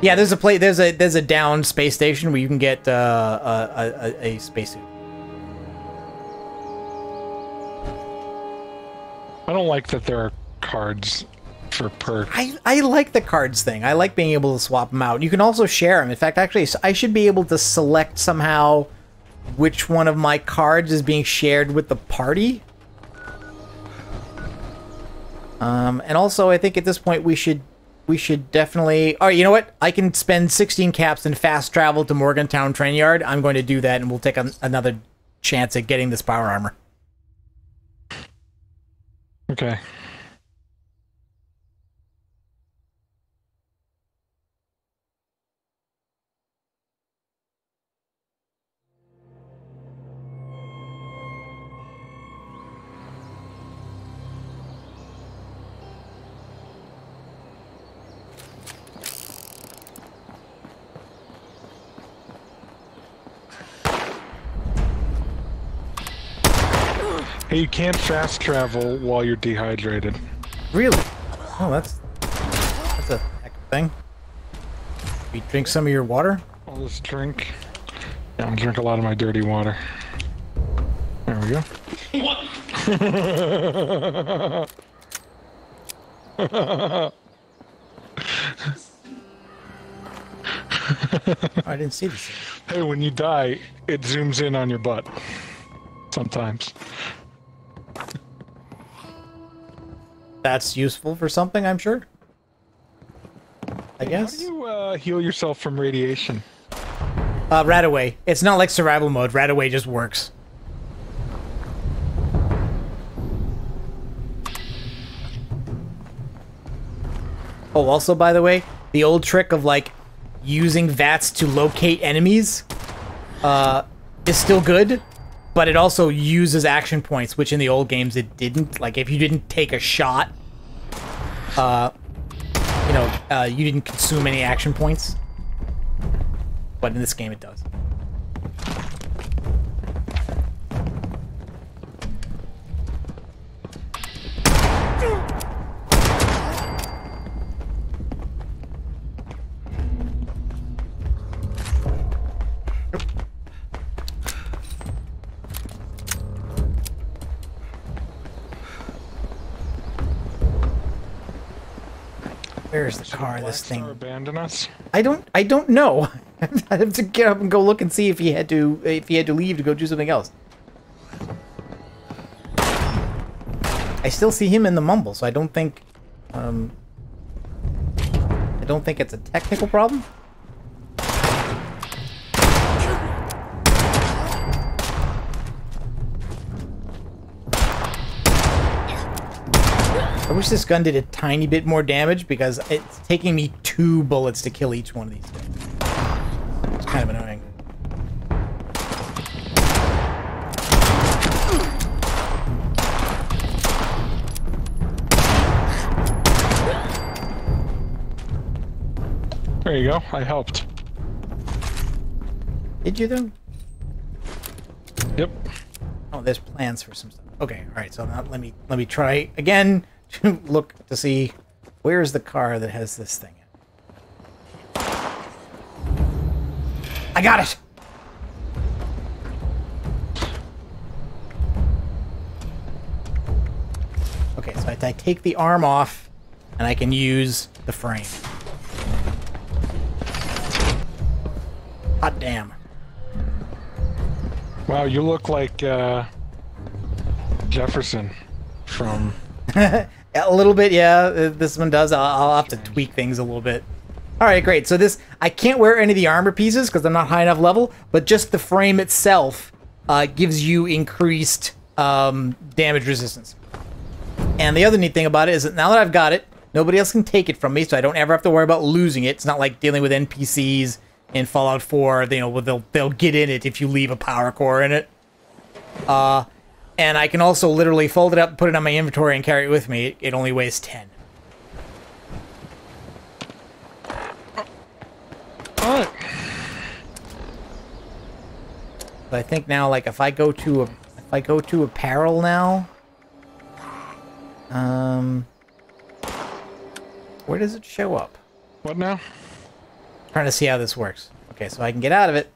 Yeah, there's a play. There's a there's a down space station where you can get uh, a, a, a, a spacesuit. I don't like that there are cards for perks. I, I like the cards thing. I like being able to swap them out. You can also share them. In fact, actually, I should be able to select somehow which one of my cards is being shared with the party. Um, and also, I think at this point we should we should definitely. All right, you know what? I can spend 16 caps and fast travel to Morgantown Train Yard. I'm going to do that, and we'll take an, another chance at getting this power armor. Okay. Hey, you can't fast travel while you're dehydrated. Really? Oh, that's that's a heck of a thing. You drink some of your water. I'll just drink. Yeah, I'm drink a lot of my dirty water. There we go. What? I didn't see this. Hey, when you die, it zooms in on your butt. Sometimes. That's useful for something, I'm sure. I guess. How do you uh, heal yourself from radiation? Uh, Radaway. It's not like survival mode. Radaway just works. Oh, also, by the way, the old trick of like using VATS to locate enemies uh, is still good, but it also uses action points, which in the old games it didn't. Like if you didn't take a shot, uh, you know, uh, you didn't consume any action points. But in this game, it does. Where's the car? This thing. abandon us? I don't. I don't know. I have to get up and go look and see if he had to if he had to leave to go do something else. I still see him in the mumble, so I don't think um I don't think it's a technical problem. Wish this gun did a tiny bit more damage because it's taking me two bullets to kill each one of these things. It's kind of annoying. There you go. I helped. Did you though? Yep. Oh, there's plans for some stuff. Okay, all right. So now let me let me try again to look to see where's the car that has this thing. in. I got it. Okay, so I, I take the arm off, and I can use the frame. Hot damn. Wow, you look like uh, Jefferson from. a little bit, yeah. uh, This one does. I'll, I'll have to tweak things a little bit. All right, great. So this, I can't wear any of the armor pieces because I'm not high enough level, but just the frame itself uh, gives you increased um, damage resistance. And the other neat thing about it is that now that I've got it, nobody else can take it from me, so I don't ever have to worry about losing it. It's not like dealing with NPCs in Fallout 4. You know, they'll they'll get in it if you leave a power core in it. Uh, and I can also literally fold it up, put it on my inventory, and carry it with me. It, it only weighs 10. Alright. But I think now, like, if I go to a, if I go to apparel now, um, where does it show up? What now? trying to see how this works. Okay, so I can get out of it.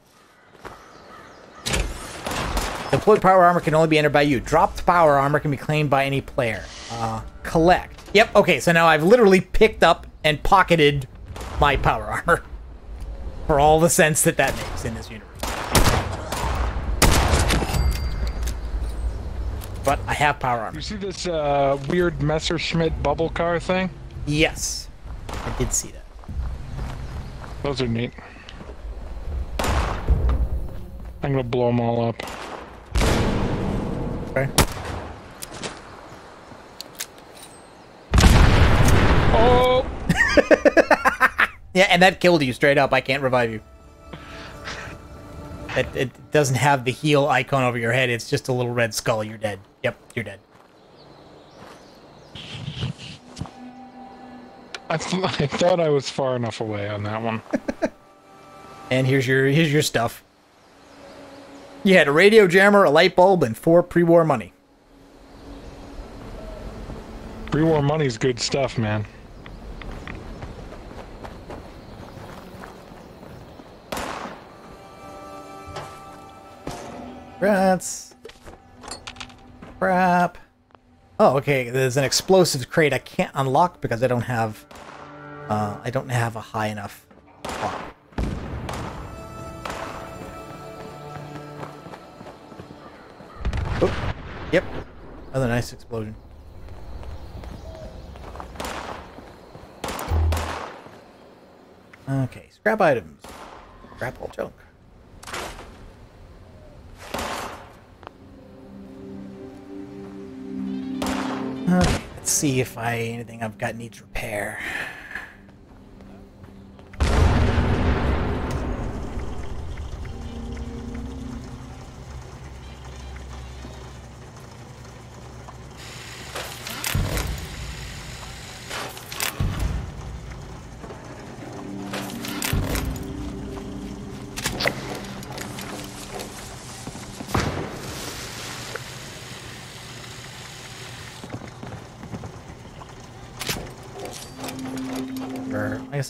Deployed power armor can only be entered by you. Dropped power armor can be claimed by any player. Uh, collect. Yep, okay, so now I've literally picked up and pocketed my power armor. For all the sense that that makes in this universe. But I have power armor. You see this uh, weird Messerschmitt bubble car thing? Yes. I did see that. Those are neat. I'm gonna blow them all up. Okay. Oh! Yeah, and that killed you straight up. I can't revive you. It, it doesn't have the heal icon over your head. It's just a little red skull. You're dead. Yep, you're dead. I, th- I thought I was far enough away on that one. And here's your here's your stuff. You had a radio jammer, a light bulb, and four pre-war money. Pre-war money's good stuff, man. Rats. Crap. Oh, okay. There's an explosives crate I can't unlock because I don't have. Uh, I don't have a high enough. lock. Oop. Yep. Another nice explosion. Okay, scrap items. Scrap all junk. Okay, let's see if I anything I've got needs repair.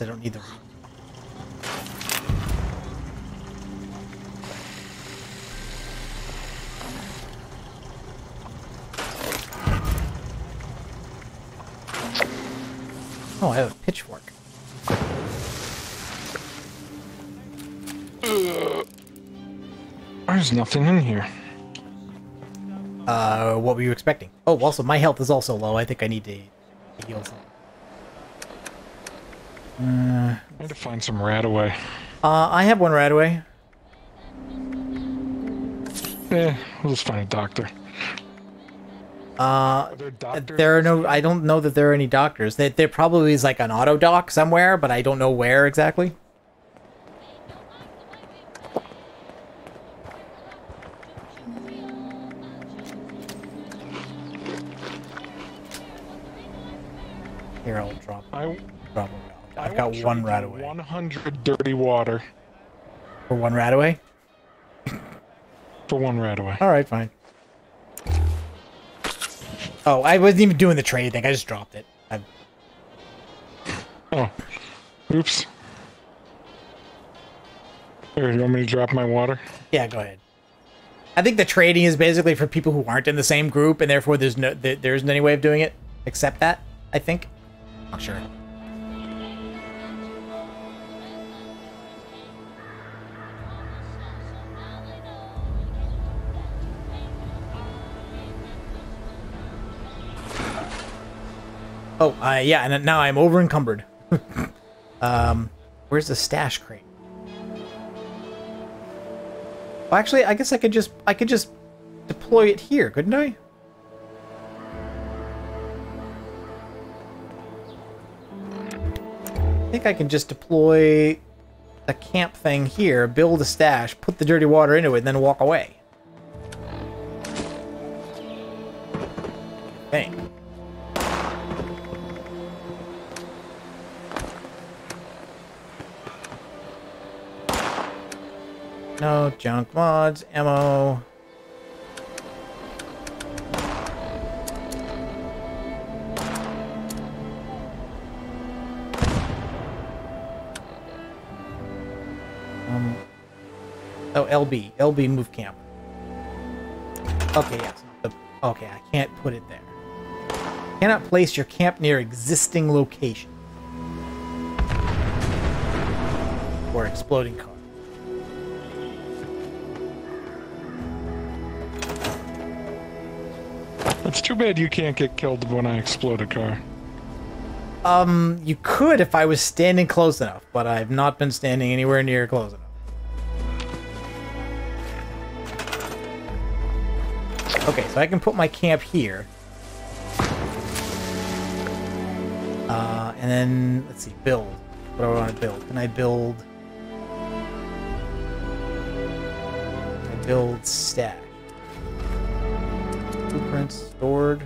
I don't need the. Oh, I have a pitchfork. There's nothing in here. Uh, what were you expecting? Oh, also, my health is also low. I think I need to, to heal some. Uh, I need to find some Radaway. uh, I have one away. Eh, we'll just find a doctor. Uh, Are there doctors? there are no. I don't know that there are any doctors. There, there probably is like an auto doc somewhere, but I don't know where exactly. I I've got want one right away. 100 dirty water For one Radaway. for one Radaway. All right, fine. Oh, I wasn't even doing the trade thing. I just dropped it. I, Oh, oops. Here, you want me to drop my water? yeah, go ahead. I think the trading is basically for people who aren't in the same group, and therefore there's no there isn't any way of doing it except that. I think. Not sure. Oh, uh, yeah, and now I'm over encumbered. um, where's the stash crate? Well, actually, I guess I could just I could just deploy it here, couldn't I? I think I can just deploy the camp thing here, build a stash, put the dirty water into it, and then walk away. Hey. No junk mods, ammo. Um, oh, LB. LB move camp. Okay, yes. Okay, I can't put it there. Cannot place your camp near existing location. Or exploding. It's too bad you can't get killed when I explode a car. Um, you could if I was standing close enough, but I've not been standing anywhere near close enough. Okay, so I can put my camp here. Uh, and then, let's see, build. What do I want to build? Can I build... Can I build stash? Blueprints stored.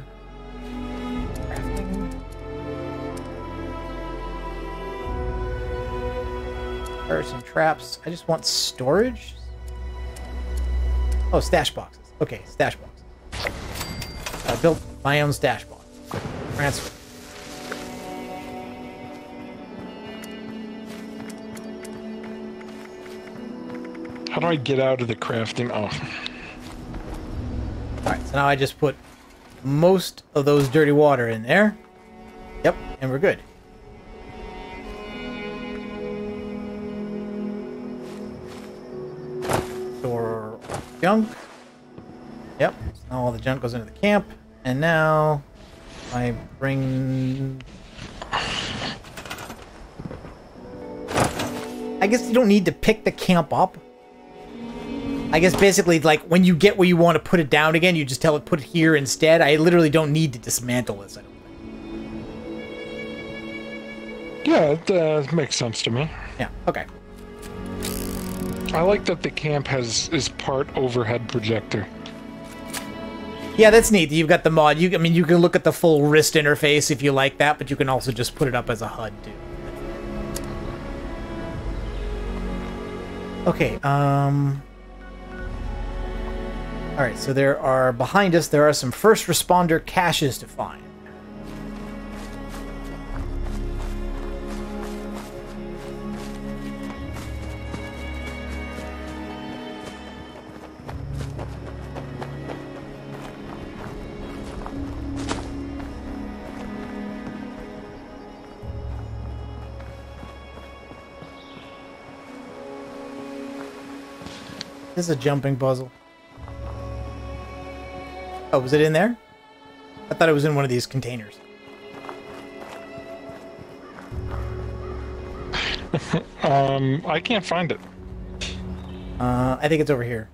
Crafting. Parts and traps. I just want storage. Oh, stash boxes. Okay, stash boxes. I built my own stash box. Transfer. How do I get out of the crafting? Oh, so now I just put most of those dirty water in there. Yep, and we're good. Store junk. Yep, so now all the junk goes into the camp. And now I bring... I guess you don't need to pick the camp up. I guess basically, like, when you get where you want to put it down again, you just tell it put it here instead. I literally don't need to dismantle this. I don't think. yeah, it uh, makes sense to me. Yeah, okay. I like that the camp has is part overhead projector. Yeah, that's neat. You've got the mod. You, I mean, you can look at the full wrist interface if you like that, but you can also just put it up as a HUD, too. Okay, um... All right, so there are behind us. There are some first responder caches to find. This is a jumping puzzle. Oh, was it in there? I thought it was in one of these containers. Um, I can't find it. Uh, I think it's over here.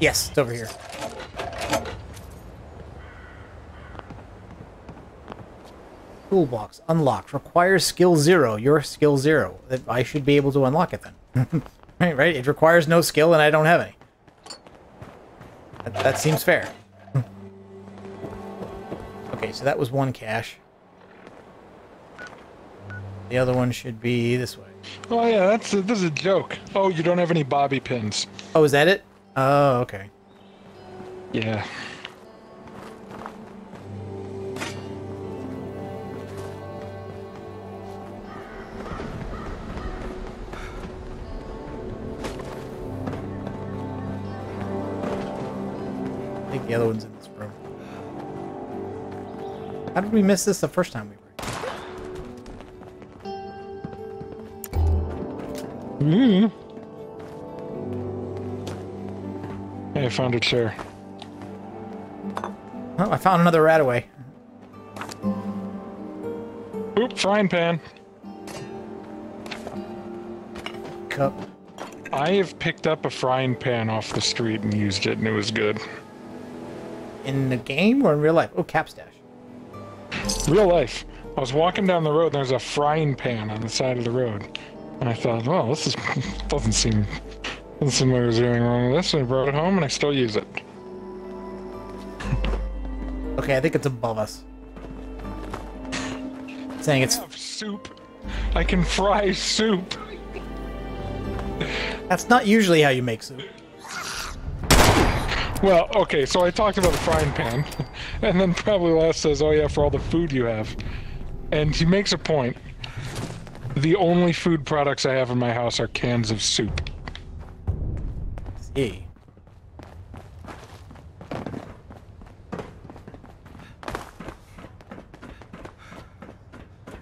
Yes, it's over here. Toolbox unlocked. Requires skill zero. Your skill zero. That I should be able to unlock it then. right, right. It requires no skill, and I don't have any. That, that seems fair. okay, so that was one cache. The other one should be this way. Oh yeah, that's a, this is a joke. Oh, you don't have any bobby pins. Oh, is that it? Oh, okay. Yeah. The other one's in this room. How did we miss this the first time we were? Mm. Hey, I found a chair. Oh, I found another Radaway. Oop, frying pan. Cup. I have picked up a frying pan off the street and used it, and it was good. In the game or in real life? Oh, cap stash. Real life. I was walking down the road, and there's a frying pan on the side of the road, and I thought, well, this is doesn't seem doesn't seem like there's anything wrong with this. And I brought it home, and I still use it. Okay, I think it's above us. Saying it's soup. I can fry soup. that's not usually how you make soup. Well, okay, so I talked about the frying pan, and then probably last says, "Oh yeah, for all the food you have," and he makes a point. The only food products I have in my house are cans of soup. See.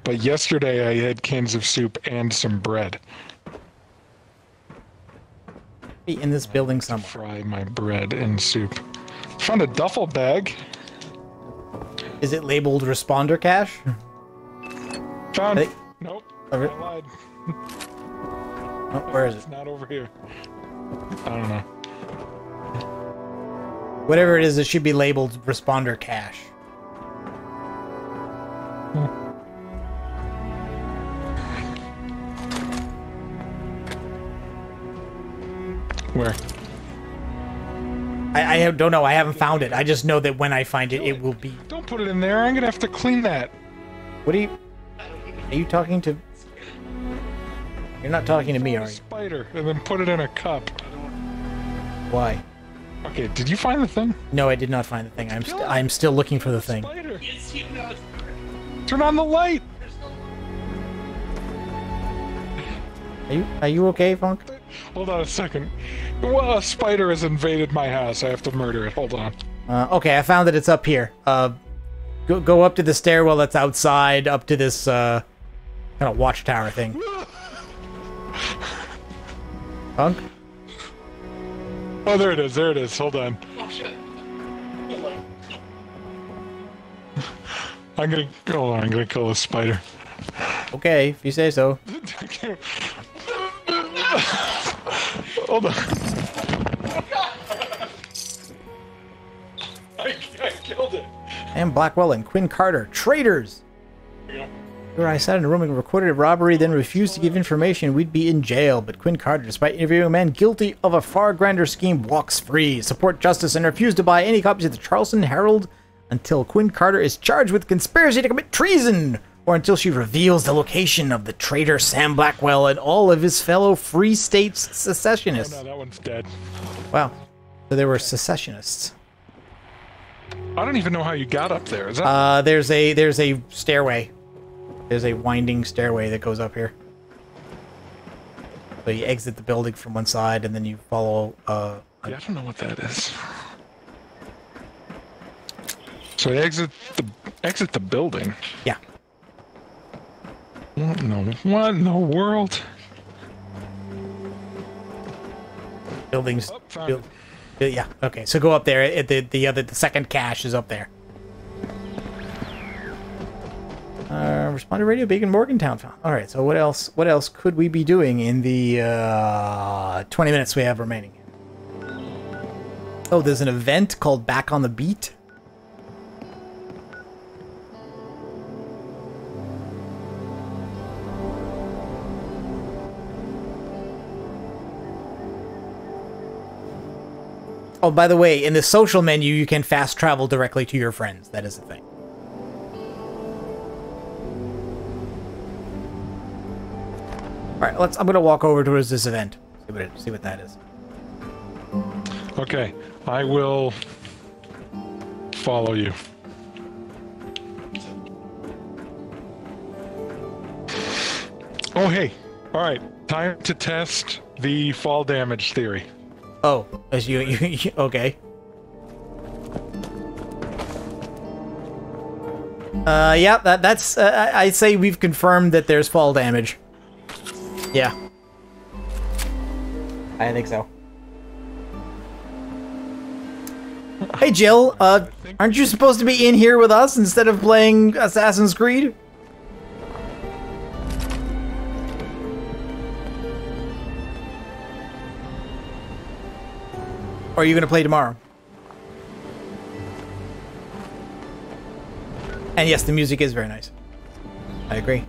But yesterday I had cans of soup and some bread. Be in this building somewhere. Fry my bread and soup. Found a duffel bag. Is it labeled responder cache? Found. Hey. Nope. Re- I lied. Oh, where is it? It's not over here. I don't know. Whatever it is, it should be labeled responder cache. Hmm. Where? I, I don't know. I haven't found it. I just know that when I find it, it will be. Don't put it in there. I'm gonna have to clean that. What are you? Are you talking to? You're not talking to me, are you? Spider, and then put it in a cup. Why? Okay, did you find the thing? No, I did not find the thing. I'm st- I'm still looking for the thing. Spider. Yes, you know. Turn on the light. Are you Are you okay, Funk? Hold on a second. Well, a spider has invaded my house. I have to murder it. Hold on. Uh, okay, I found that it's up here. Uh, go go up to the stairwell that's outside, up to this uh, kind of watchtower thing. Funk? Oh, there it is. There it is. Hold on. Oh shit. I'm gonna go on. I'm gonna kill this spider. Okay, if you say so. hold on. I, I killed it. And Blackwell and Quinn Carter, traitors! Where I sat in a room and recorded a robbery, then refused to give information, we'd be in jail. But Quinn Carter, despite interviewing a man guilty of a far grander scheme, walks free, support justice, and refused to buy any copies of the Charleston Herald until Quinn Carter is charged with conspiracy to commit treason, or until she reveals the location of the traitor Sam Blackwell and all of his fellow Free States secessionists. No, that one's dead. Wow. So they were secessionists. I don't even know how you got up there. Is that? Uh, there's a there's a stairway. There's a winding stairway that goes up here. So you exit the building from one side, and then you follow. Uh, a- yeah, I don't know what that is. So exit the exit the building. yeah. What in the what in the world? Buildings. Oh, found buil- it. yeah. Okay. So go up there. It- The the other the second cache is up there. Uh, responder radio beacon Morgantown found. All right. So what else? What else could we be doing in the uh, 20 minutes we have remaining? Oh, there's an event called Back on the Beat. Oh, by the way, in the social menu, you can fast travel directly to your friends. That is the thing. All right, let's. I'm gonna walk over towards this event. See what it, see what that is. Okay, I will follow you. Oh, hey. All right, time to test the fall damage theory. Oh, as you, you, you okay. Uh, yeah, that that's. Uh, I- I'd say we've confirmed that there's fall damage. Yeah. I think so. Hey Jill, uh, aren't you supposed to be in here with us instead of playing Assassin's Creed? Or are you gonna play tomorrow? And yes, the music is very nice. I agree.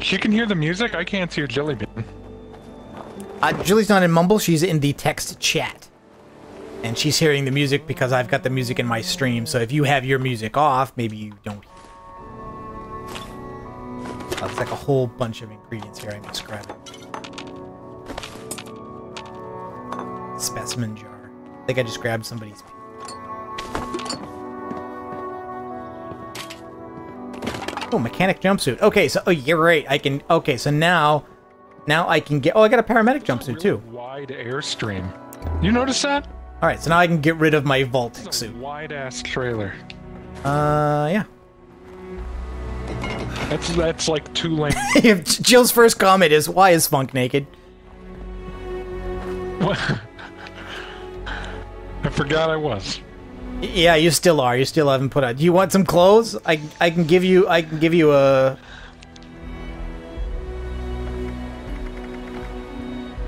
She can hear the music. I can't hear Jellybean. Uh, Julie's not in Mumble, she's in the text chat. And she's hearing the music because I've got the music in my stream, so if you have your music off, maybe you don't. It's like a whole bunch of ingredients here I must Specimen jar. I think I just grabbed somebody's. Oh, mechanic jumpsuit. Okay, so oh, you're right. I can. Okay, so now, now I can get. Oh, I got a paramedic jumpsuit too. Wide airstream. You notice that? All right, so now I can get rid of my vaulting suit. wide ass trailer. Uh, yeah. That's that's like two if Jill's first comment is, "Why is Funk naked?" What? I forgot I was. Yeah, you still are. You still haven't put out. Do you want some clothes? I I can give you. I can give you a.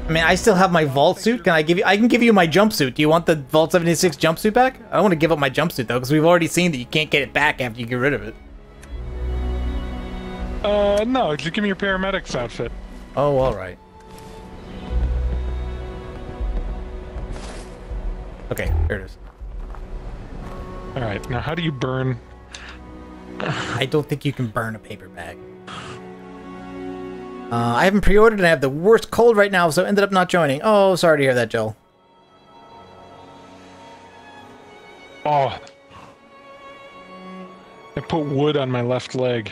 I mean, I still have my vault suit. Can I give you? I can give you my jumpsuit. Do you want the Vault 76 jumpsuit back? I don't want to give up my jumpsuit though, because we've already seen that you can't get it back after you get rid of it. Uh, no, just give me your paramedic's outfit. Oh, all right. Okay, here it is. All right, now how do you burn? I don't think you can burn a paper bag. Uh, I haven't pre-ordered and I have the worst cold right now, so ended up not joining. Oh, sorry to hear that, Joel. Oh, I put wood on my left leg.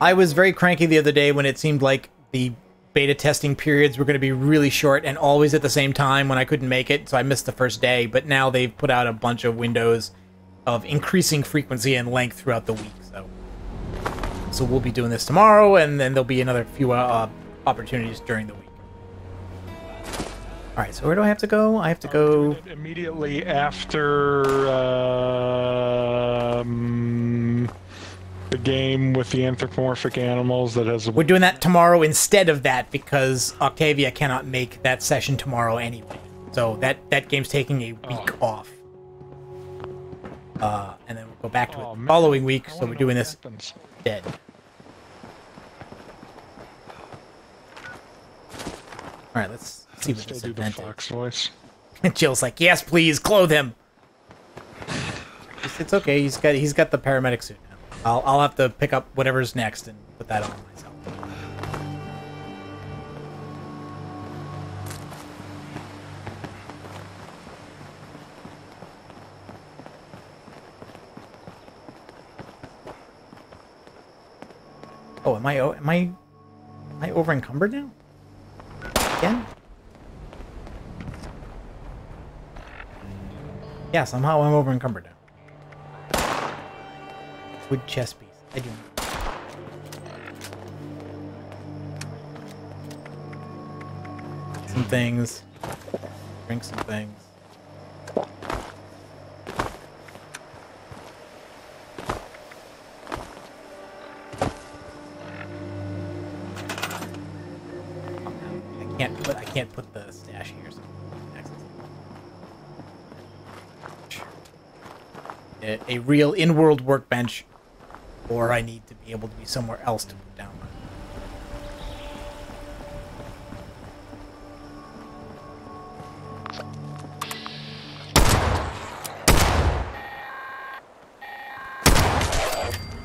I was very cranky the other day when it seemed like the beta testing periods were going to be really short and always at the same time when I couldn't make it, so I missed the first day. But now they've put out a bunch of windows of increasing frequency and length throughout the week. So, so we'll be doing this tomorrow, and then there'll be another few uh, opportunities during the week. All right, so where do I have to go? I have to go. Immediately after um, the game with the anthropomorphic animals that has a We're doing that tomorrow instead of that because Octavia cannot make that session tomorrow anyway. So that that game's taking a week off. Uh, and then we'll go back to it Oh, the man. following week. I So we're doing this happens. dead. All right, let's see what Still this do the event fox voice. is. Jill's like, "Yes, please, clothe him." It's, it's okay. He's got he's got the paramedic suit now. I'll I'll have to pick up whatever's next and put that on myself. Oh, am I am I am I over encumbered now? Again? Yeah, somehow I'm over encumbered now. Wood chess piece. I do. some things. Drink some things. I can't put I can't put the stash here. So a, a real in-world workbench, or I need to be able to be somewhere else to put down.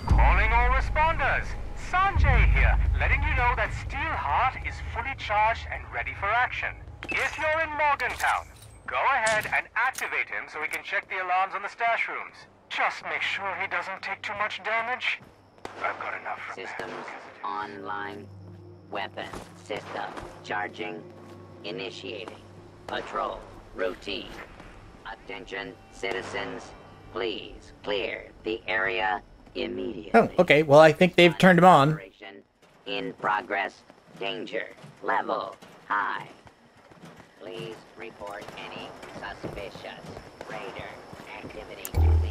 Calling all responders. Sanjay here, letting you know that Steelheart is fully charged and ready for action. If you're in Morgantown, go ahead and activate him so we can check the alarms on the stash rooms. Just make sure he doesn't take too much damage. I've got enough from Systems online. Weapon system charging. Initiating. Patrol routine. Attention, citizens. Please clear the area immediately. Oh, okay. Well, I think they've turned him on. Operation in progress. Danger level high. Please report any suspicious raider activity to the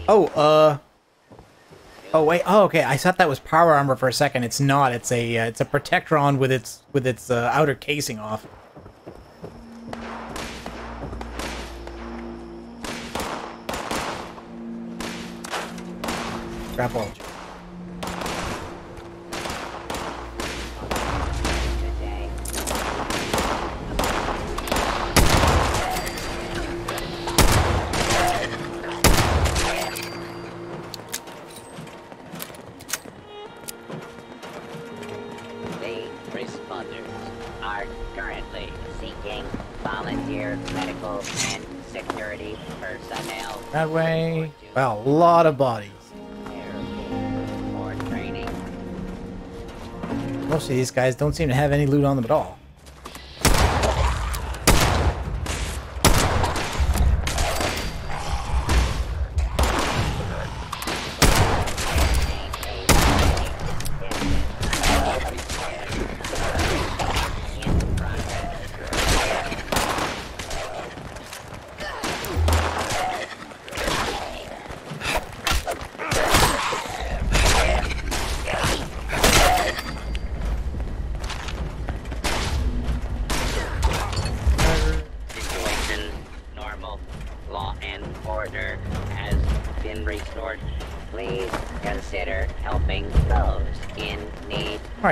Oh, uh. Oh wait. Oh, okay. I thought that was power armor for a second. It's not. It's a uh, it's a protectron with its with its uh, outer casing off. Grapple. That way. Wow, a lot of bodies. For. Most of these guys don't seem to have any loot on them at all.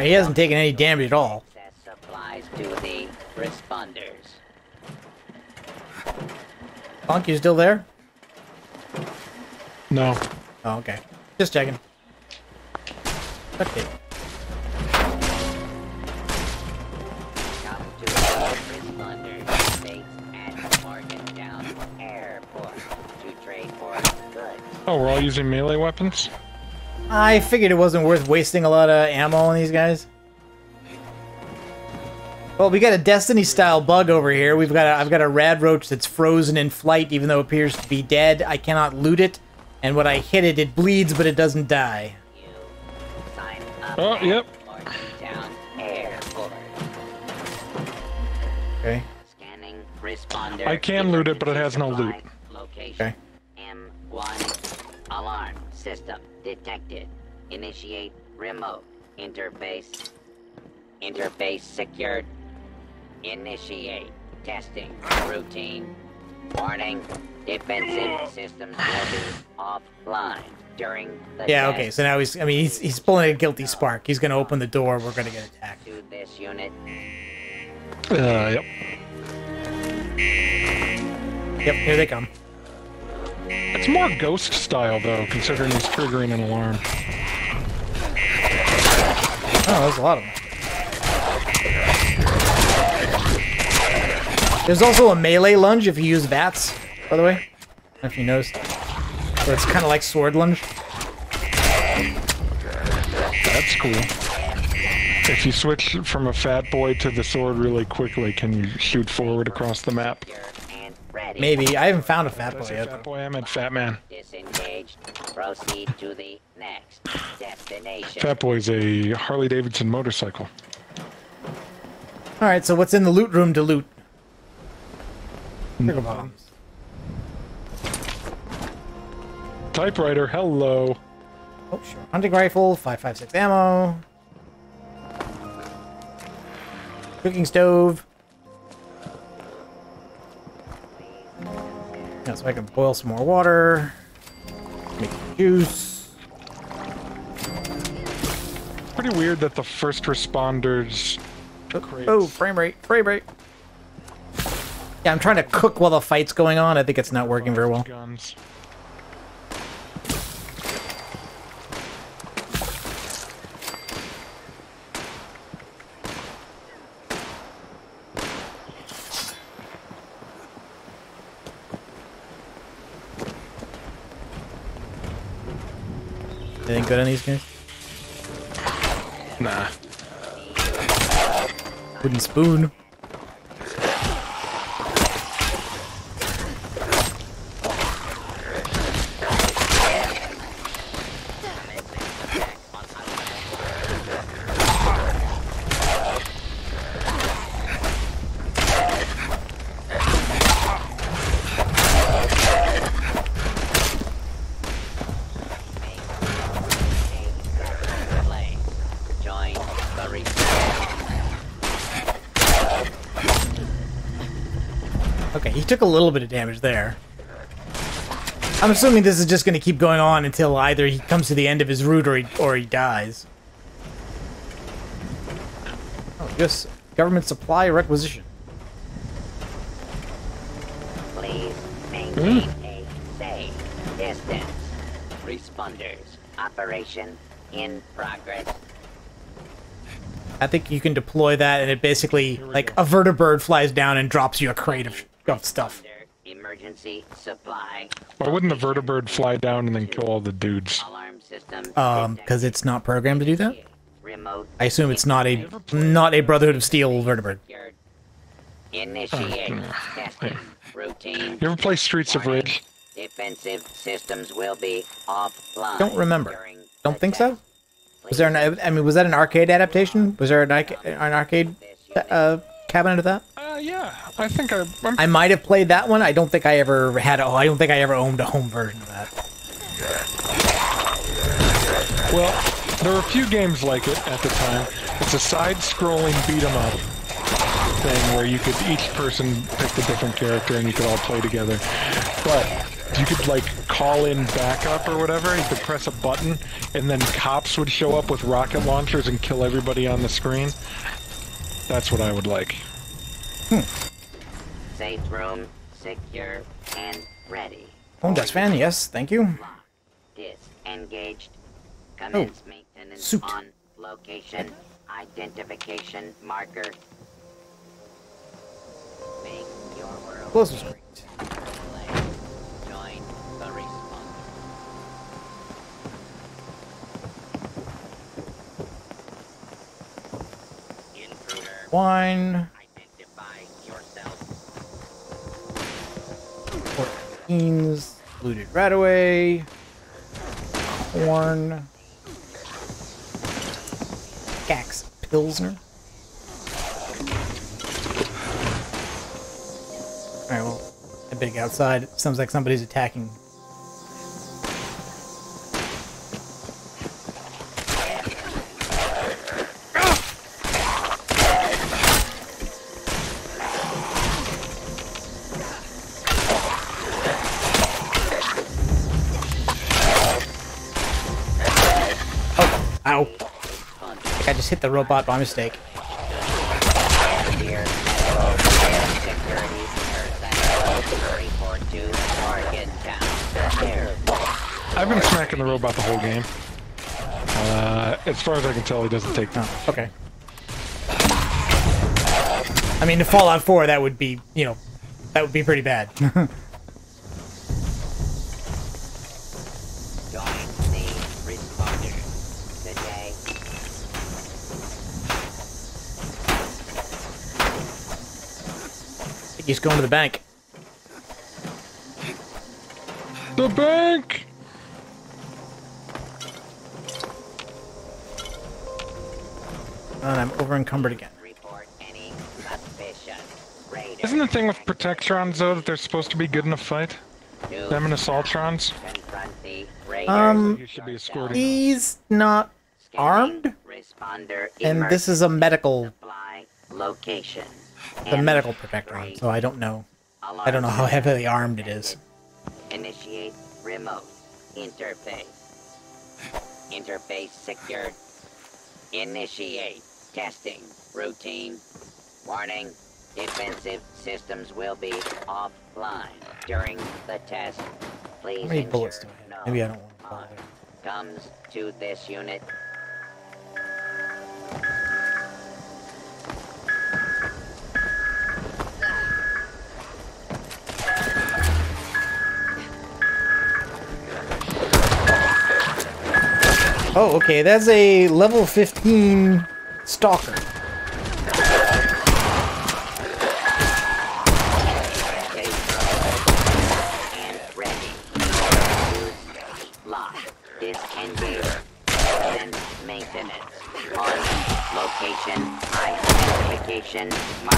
He hasn't taken any damage at all. Access supplies to the responders. Funk, you still there? No. Oh, okay. Just checking. Okay. Come to the responders base at Morgantown Airport to trade for goods. Oh, we're all using melee weapons? I figured it wasn't worth wasting a lot of ammo on these guys. Well, we got a Destiny-style bug over here. We've got a, I've got a rad roach that's frozen in flight, even though it appears to be dead. I cannot loot it, and when I hit it, it bleeds, but it doesn't die. You sign up Oh, yep. Okay. Scanning responder. I can loot it, but it has no loot. Location. Okay. M1 alarm system detected. Initiate remote interface. Interface secured. Initiate testing routine. Warning: defensive systems will be offline during the Yeah, test. okay, so now he's, I mean, he's, he's pulling a guilty spark. He's gonna open the door, we're gonna get attacked. To this unit, Uh, yep. Yep, here they come. It's more ghost style, though, considering he's triggering an alarm. Oh, there's a lot of them. There's also a melee lunge if you use VATS, by the way. I don't know if you noticed. Where it's kind of like sword lunge. That's cool. If you switch from a fat boy to the sword really quickly, can you shoot forward across the map? Secure and ready. Maybe. I haven't found a fat boy yet. fat boy? I meant fat man. Disengaged. Proceed to the next destination. Fat boy's a Harley Davidson motorcycle. Alright, so what's in the loot room to loot? Trigger bombs. Typewriter, hello. Oh, sure. Hunting rifle, 556 ammo. Cooking stove. Yeah, so I can boil some more water. Make juice. Pretty weird that the first responders. Oh, oh, frame rate, frame rate. Yeah, I'm trying to cook while the fight's going on. I think it's not working very well. Guns. Anything good on these guys? Nah. Wooden spoon. Play. Join the re- Okay, he took a little bit of damage there. I'm assuming this is just going to keep going on until either he comes to the end of his route or he, or he dies. Oh, just government supply requisition. Please maintain a safe distance. Responders. Operation in progress. I think you can deploy that and it basically, like, a vertibird flies down and drops you a crate of, of stuff. Emergency supply. Why wouldn't the vertibird fly down and then kill all the dudes? Um, because it's not programmed to do that? I assume it's not a not a Brotherhood of Steel vertibird. Initiate. Testing. Routine. You ever play Streets of Rage? Defensive systems will be offline. Don't remember. Don't think so. Was there an? I mean, was that an arcade adaptation? Was there an, an arcade uh, cabinet of that? Uh, yeah. I think I. I'm, I might have played that one. I don't think I ever had. Oh, I don't think I ever owned a home version of that. Well, there were a few games like it at the time. It's a side-scrolling beat 'em up thing where you could each person pick a different character and you could all play together. But you could like call in backup or whatever. You could press a button and then cops would show up with rocket launchers and kill everybody on the screen. That's what I would like. Hmm. Safe room secure and ready. Home desk fan, yes, thank you. Disengaged. Oh, Commence maintenance suit. on location. Identification marker. Make your world. Explosive screen. Wine. Identify yourself. Beans. Looted right away. Corn. Pickaxe Pilsner. Alright, well, a big outside. Sounds like somebody's attacking. Hit the robot by mistake. Here. Security personnel. Report to Morgantown. There. I've been smacking the robot the whole game. Uh, as far as I can tell, he doesn't take time. Okay. I mean, in Fallout 4, that would be, you know, that would be pretty bad. Join the responders today. I think he's going to the bank. The bank! And I'm over encumbered again. Report any suspicion. Raider. Isn't the thing with Protectrons though that they're supposed to be good in a fight? Them and Assaultrons? The Raiders. Um, You should be escorting. He's not armed, and this is a medical, location. The medical protector, on, so I don't know. I don't know how heavily armed it is. Initiate remote interface. Interface secured. Initiate testing routine. Warning: defensive systems will be offline during the test. Please How many bullets do I have? Maybe I don't want to bother. comes to this unit. Oh, okay, that's a level 15 stalker. location, identification, marker.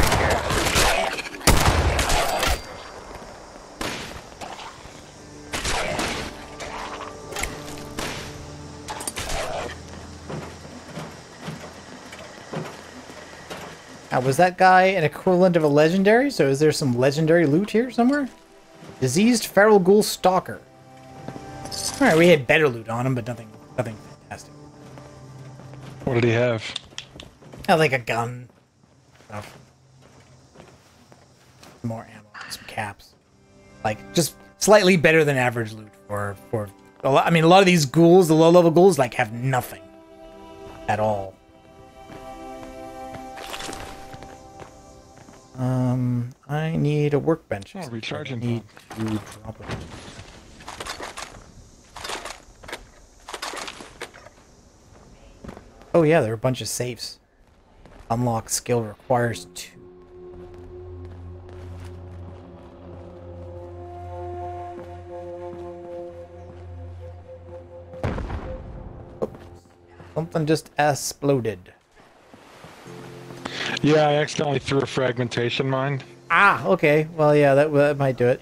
Now, was that guy an equivalent of a legendary? So is there some legendary loot here somewhere? Diseased feral ghoul stalker. Alright, we had better loot on him, but nothing nothing fantastic. What did he have? I like a gun. Stuff. More ammo, some caps. Like just slightly better than average loot for for a lot, I mean a lot of these ghouls, the low level ghouls, like have nothing at all. Um, I need a workbench. Oh, recharging I need to drop it. Oh yeah, there are a bunch of safes. Unlock skill requires two. Oh, Something just exploded. Yeah, I accidentally threw a fragmentation mine. Ah, okay. Well, yeah, that, that might do it.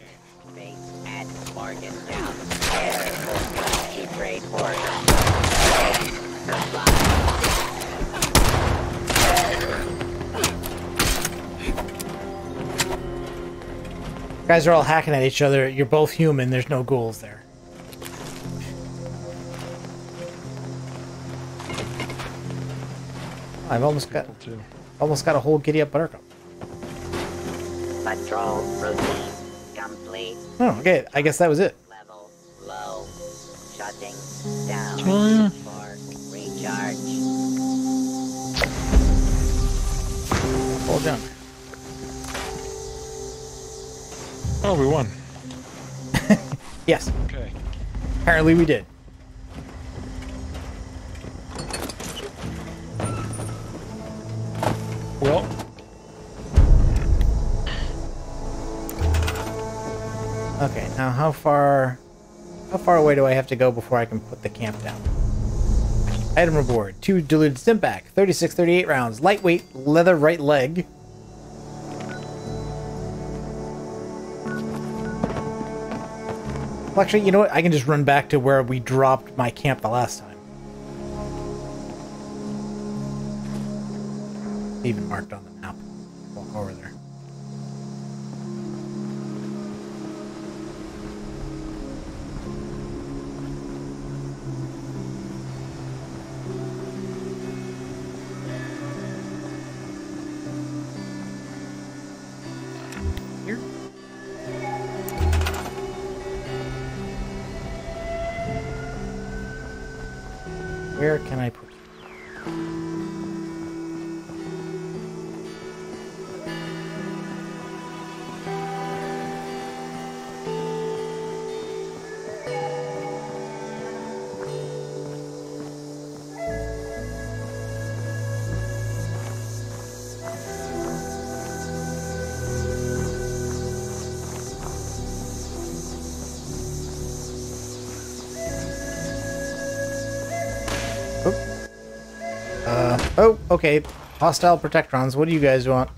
Base at Morgantown. Keep trade port. guys are all hacking at each other. You're both human. There's no ghouls there. I've almost got. Almost got a whole giddy up buttercup. Patrol routine complete. Oh, okay. I guess that was it. Level low. Shutting down. Oh, yeah. For recharge. Full junk. Oh, we won. Yes, Okay. apparently we did. Now how far how far away do I have to go before I can put the camp down? Item reward, two diluted stim pack, 36, 38 rounds, lightweight leather right leg. Well, actually, you know what? I can just run back to where we dropped my camp the last time. Even marked on the Okay, hostile protectrons, what do you guys want?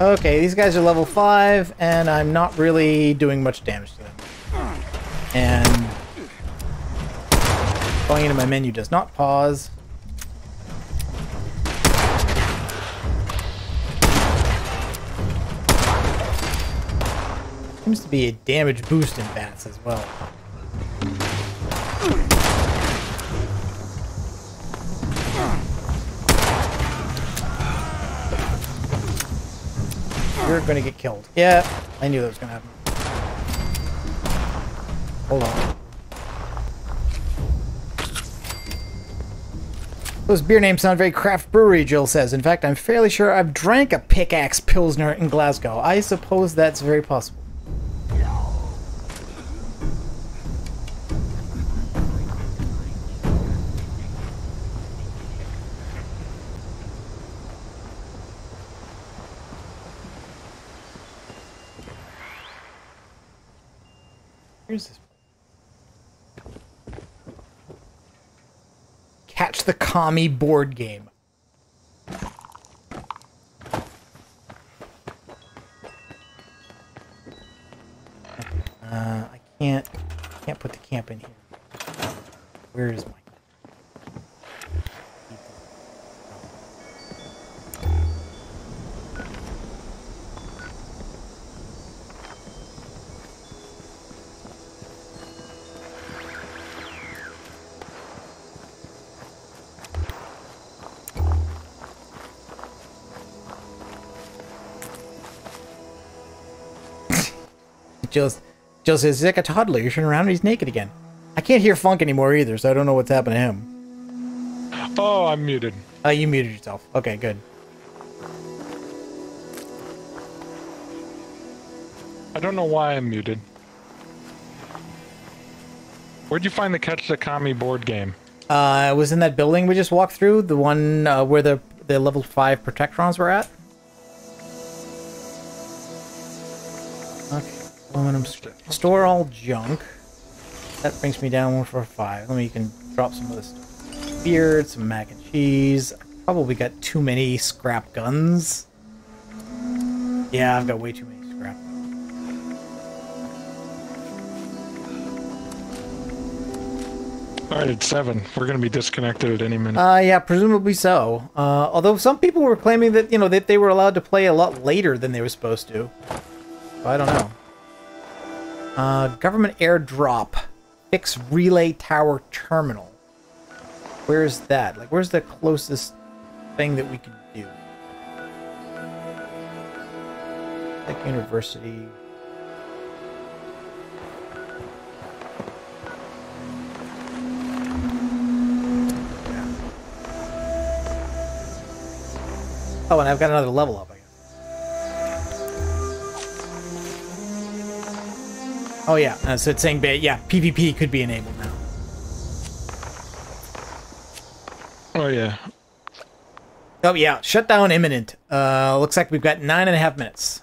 Okay, these guys are level 5, and I'm not really doing much damage to them. And... Going into my menu does not pause. Seems to be a damage boost in VATS as well. You're gonna get killed. Yeah, I knew that was gonna happen. Hold on. Those beer names sound very craft brewery, Jill says. In fact, I'm fairly sure I've drank a pickaxe pilsner in Glasgow. I suppose that's very possible. Here's this. Catch the Commie board game. Uh, I can't can't put the camp in here. Where is my Jill, Jill says, he's like a toddler. You turn around and he's naked again. I can't hear Funk anymore either, so I don't know what's happened to him. Oh, I'm muted. Oh, you muted yourself. Okay, good. I don't know why I'm muted. Where'd you find the Catch the Commie board game? Uh, I was in that building we just walked through, the one uh, where the the level five Protectrons were at. Aluminum st- store all junk. That brings me down one for five. Let me you can drop some of this. Beard, some mac and cheese. I probably got too many scrap guns. Yeah, I've got way too many scrap. All right, it's seven. We're gonna be disconnected at any minute. Uh, yeah, presumably so. Uh, although some people were claiming that you know that they were allowed to play a lot later than they were supposed to. So I don't know. Uh, government airdrop, fix relay tower terminal. Where's that? Like, where's the closest thing that we can do? Like university. Oh, and I've got another level up, Oh, yeah. Uh, so it's saying, ba- yeah, PvP could be enabled now. Oh yeah. Oh, yeah. Shutdown imminent. Uh, looks like we've got nine and a half minutes.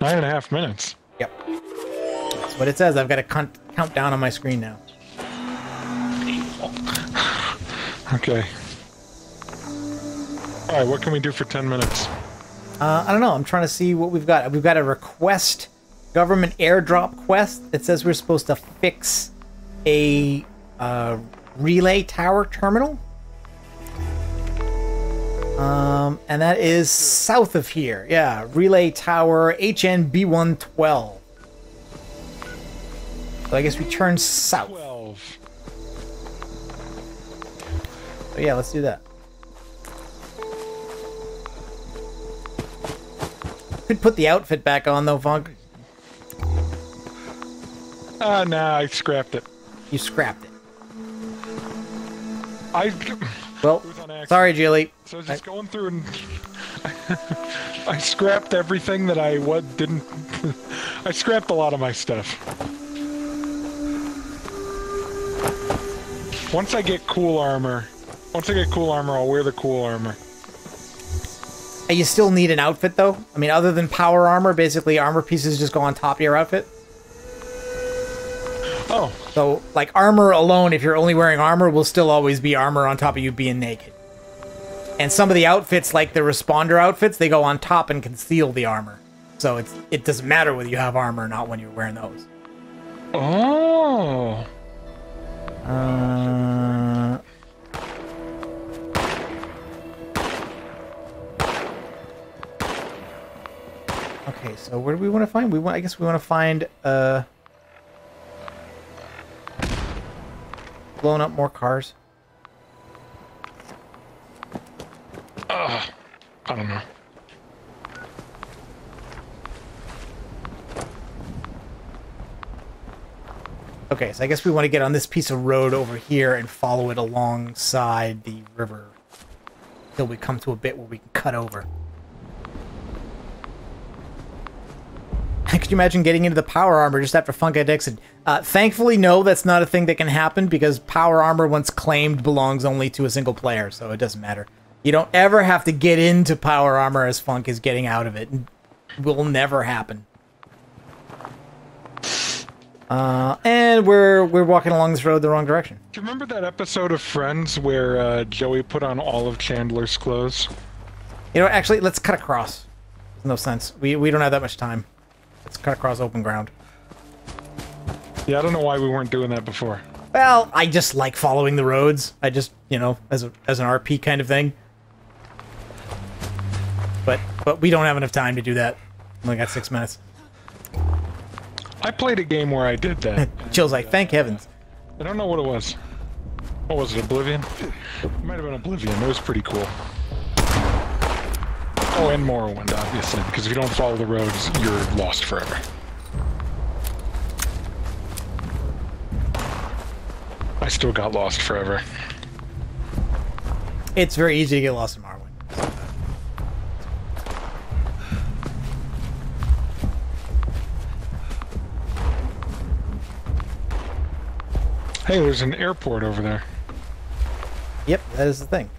Nine and a half minutes. Yep. That's what it says. I've got a count countdown on my screen now. Okay. All right, what can we do for ten minutes? Uh, I don't know. I'm trying to see what we've got. We've got a request government airdrop quest that says we're supposed to fix a uh, relay tower terminal. Um, and that is south of here. Yeah, relay tower HNB112. So I guess we turn south. Twelve. So yeah, let's do that. Could put the outfit back on though, Funk. Ah, nah, I scrapped it. You scrapped it. I. Well, It was on accident. sorry, Jilly. So I was just going through and I scrapped everything that I what didn't. I scrapped a lot of my stuff. Once I get cool armor, once I get cool armor, I'll wear the cool armor. You still need an outfit though. I mean, other than power armor, basically armor pieces just go on top of your outfit. Oh, So, like armor alone, if you're only wearing armor, will still always be armor on top of you being naked. And some of the outfits, like the responder outfits, they go on top and conceal the armor. So it's it doesn't matter whether you have armor or not when you're wearing those. Oh. Uh, okay, so where do we want to find? We want. I guess we want to find uh, blowing up more cars. Uh, I don't know. Okay, so I guess we want to get on this piece of road over here and follow it alongside the river until we come to a bit where we can cut over. Could you imagine getting into the power armor just after Funka Dixon? Uh, thankfully, no, that's not a thing that can happen because power armor, once claimed, belongs only to a single player, so it doesn't matter. You don't ever have to get into power armor as Funk is getting out of it. It will never happen. Uh, and we're we're walking along this road the wrong direction. Do you remember that episode of Friends where uh, Joey put on all of Chandler's clothes? You know, actually, let's cut across. There's no sense. We we don't have that much time. Let's cut across open ground. Yeah, I don't know why we weren't doing that before. Well, I just like following the roads. I just, you know, as a as an RP kind of thing. But but we don't have enough time to do that. Only got six minutes. I played a game where I did that. Chill's like, thank heavens. I don't know what it was. What was it, Oblivion? It might have been Oblivion. It was pretty cool. Oh, and Morrowind, obviously, because if you don't follow the roads, you're lost forever. I still got lost forever. It's very easy to get lost in Morrowind. Hey, there's an airport over there. Yep, that is the thing.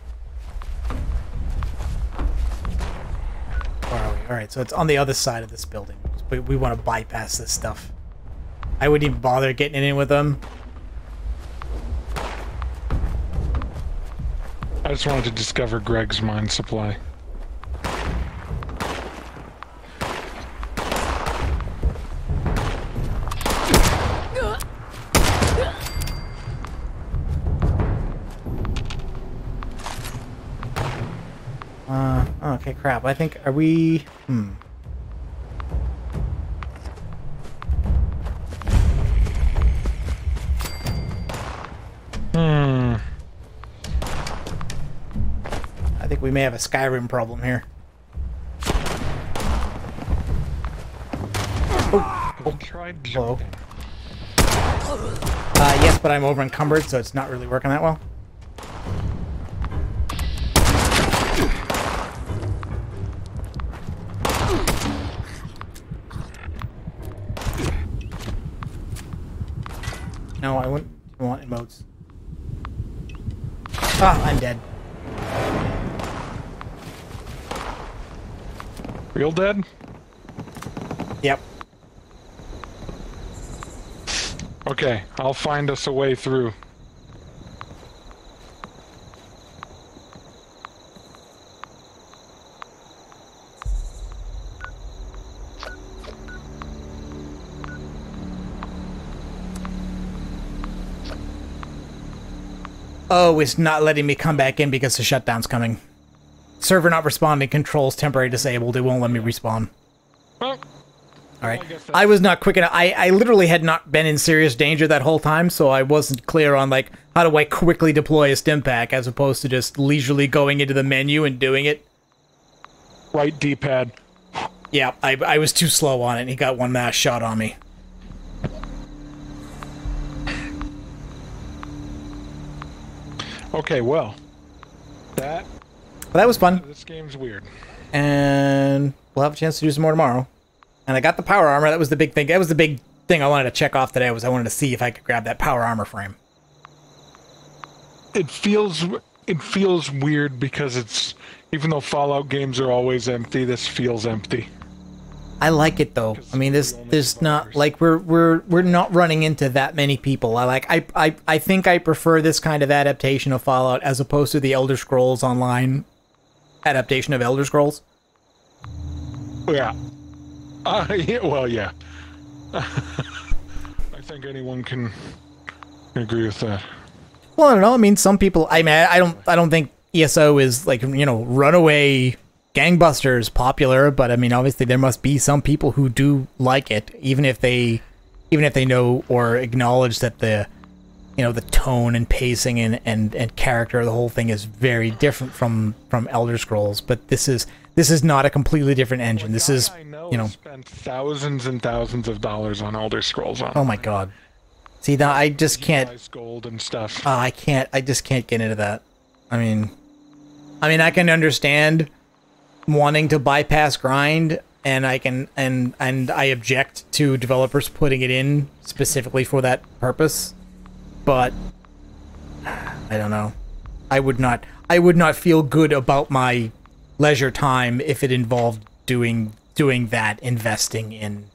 We? Alright, so it's on the other side of this building. We, we want to bypass this stuff. I wouldn't even bother getting in with them. I just wanted to discover Greg's mine supply. Okay, crap. I think, are we... Hmm. Hmm. I think we may have a Skyrim problem here. Oh, oh. tried Hello. Uh, yes, but I'm over encumbered, so it's not really working that well. No, I wouldn't want emotes. Ah, I'm dead. Real dead? Yep. Okay, I'll find us a way through. Oh, it's not letting me come back in because the shutdown's coming. Server not responding, controls temporary disabled, it won't let me respawn. Well, Alright. I was not quick enough. I, I literally had not been in serious danger that whole time, so I wasn't clear on, like, how do I quickly deploy a stim pack as opposed to just leisurely going into the menu and doing it. Right D-pad. Yeah, I, I was too slow on it, and he got one mass shot on me. Okay, well, that But that was fun. this game's weird. and we'll have a chance to do some more tomorrow. And I got the power armor. That was the big thing. That was the big thing I wanted to check off today. Was I wanted to see if I could grab that power armor frame. It feels it feels weird because it's even though Fallout games are always empty, this feels empty. I like it though. I mean, there's there's not like we're we're we're not running into that many people. I like I I I think I prefer this kind of adaptation of Fallout as opposed to the Elder Scrolls Online adaptation of Elder Scrolls. Yeah. Uh, yeah well, yeah. I think anyone can agree with that. Well, I don't know. I mean, some people. I mean, I don't. I don't think ESO is like you know runaway gangbusters popular, but I mean, obviously there must be some people who do like it, even if they, even if they know or acknowledge that the, you know, the tone and pacing and and and character of the whole thing is very different from from Elder Scrolls. But this is this is not a completely different engine. This is you know. Spent thousands and thousands of dollars on Elder Scrolls on. Oh my god. See, now I just can't. Gold and stuff. Uh, I can't. I just can't get into that. I mean, I mean, I can understand wanting to bypass grind, and I can and and I object to developers putting it in specifically for that purpose. But I don't know. I would not. I would not feel good about my leisure time if it involved doing doing that, investing in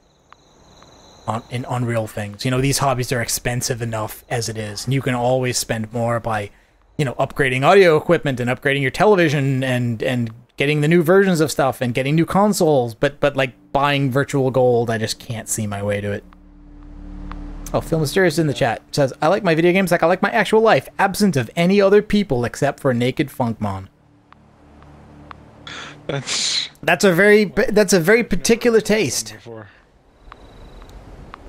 on, in unreal things. You know, these hobbies are expensive enough as it is, and you can always spend more by, you know, upgrading audio equipment and upgrading your television and and getting the new versions of stuff and getting new consoles. But but like buying virtual gold, I just can't see my way to it. Oh, Phil Mysterious in the chat says, "I like my video games like I like my actual life, absent of any other people except for naked Funkmon." That's that's a very that's a very particular taste.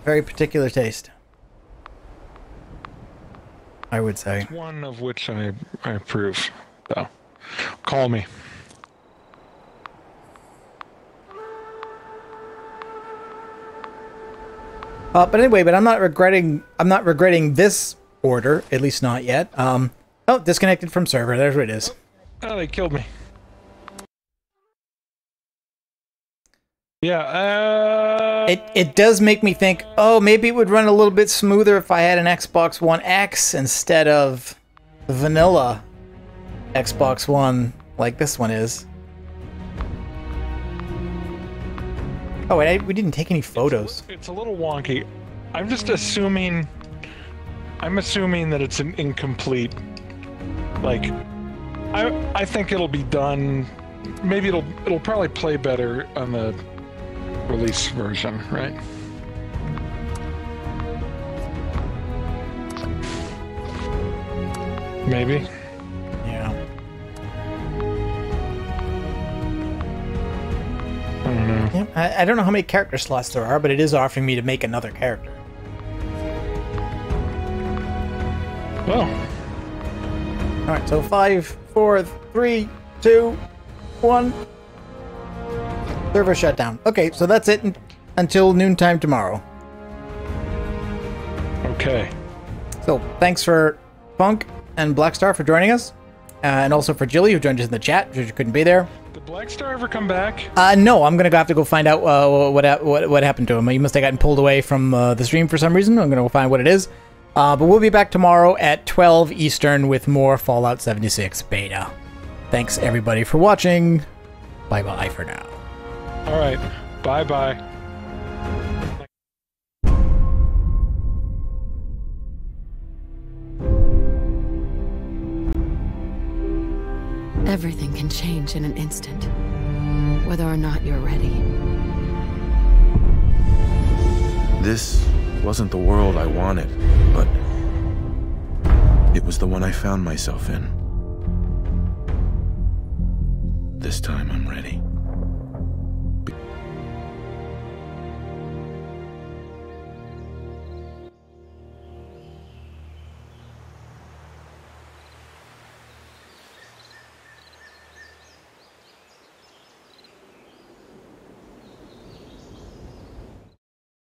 Very particular taste. I would say. One of which I, I approve, though. Call me. Uh, but anyway, but I'm not regretting. I'm not regretting this order, at least not yet. Um, oh, disconnected from server. There's what it is. Oh, they killed me. Yeah. Uh... It it does make me think. Oh, maybe it would run a little bit smoother if I had an Xbox One X instead of vanilla Xbox One like this one is. Oh, wait, I, we didn't take any photos. It's a, it's a little wonky. I'm just assuming. I'm assuming that it's an incomplete. Like, I I think it'll be done. Maybe it'll it'll probably play better on the release version, right? Maybe. Don't know. Yeah, I, I don't know how many character slots there are, but it is offering me to make another character. Well. All right, so five, four, three, two, one. Server shut down. Okay, so that's it until noontime tomorrow. Okay. So thanks for Funk and Blackstar for joining us, uh, and also for Jilly who joined us in the chat. She couldn't be there. Blackstar ever come back? Uh, no, I'm gonna have to go find out uh, what, what what happened to him. He must have gotten pulled away from uh, the stream for some reason. I'm gonna go find what it is. Uh, but we'll be back tomorrow at 12 Eastern with more Fallout 76 beta. Thanks everybody for watching. Bye bye for now. All right. Bye bye. Everything can change in an instant, whether or not you're ready. This wasn't the world I wanted, but it was the one I found myself in. This time I'm ready.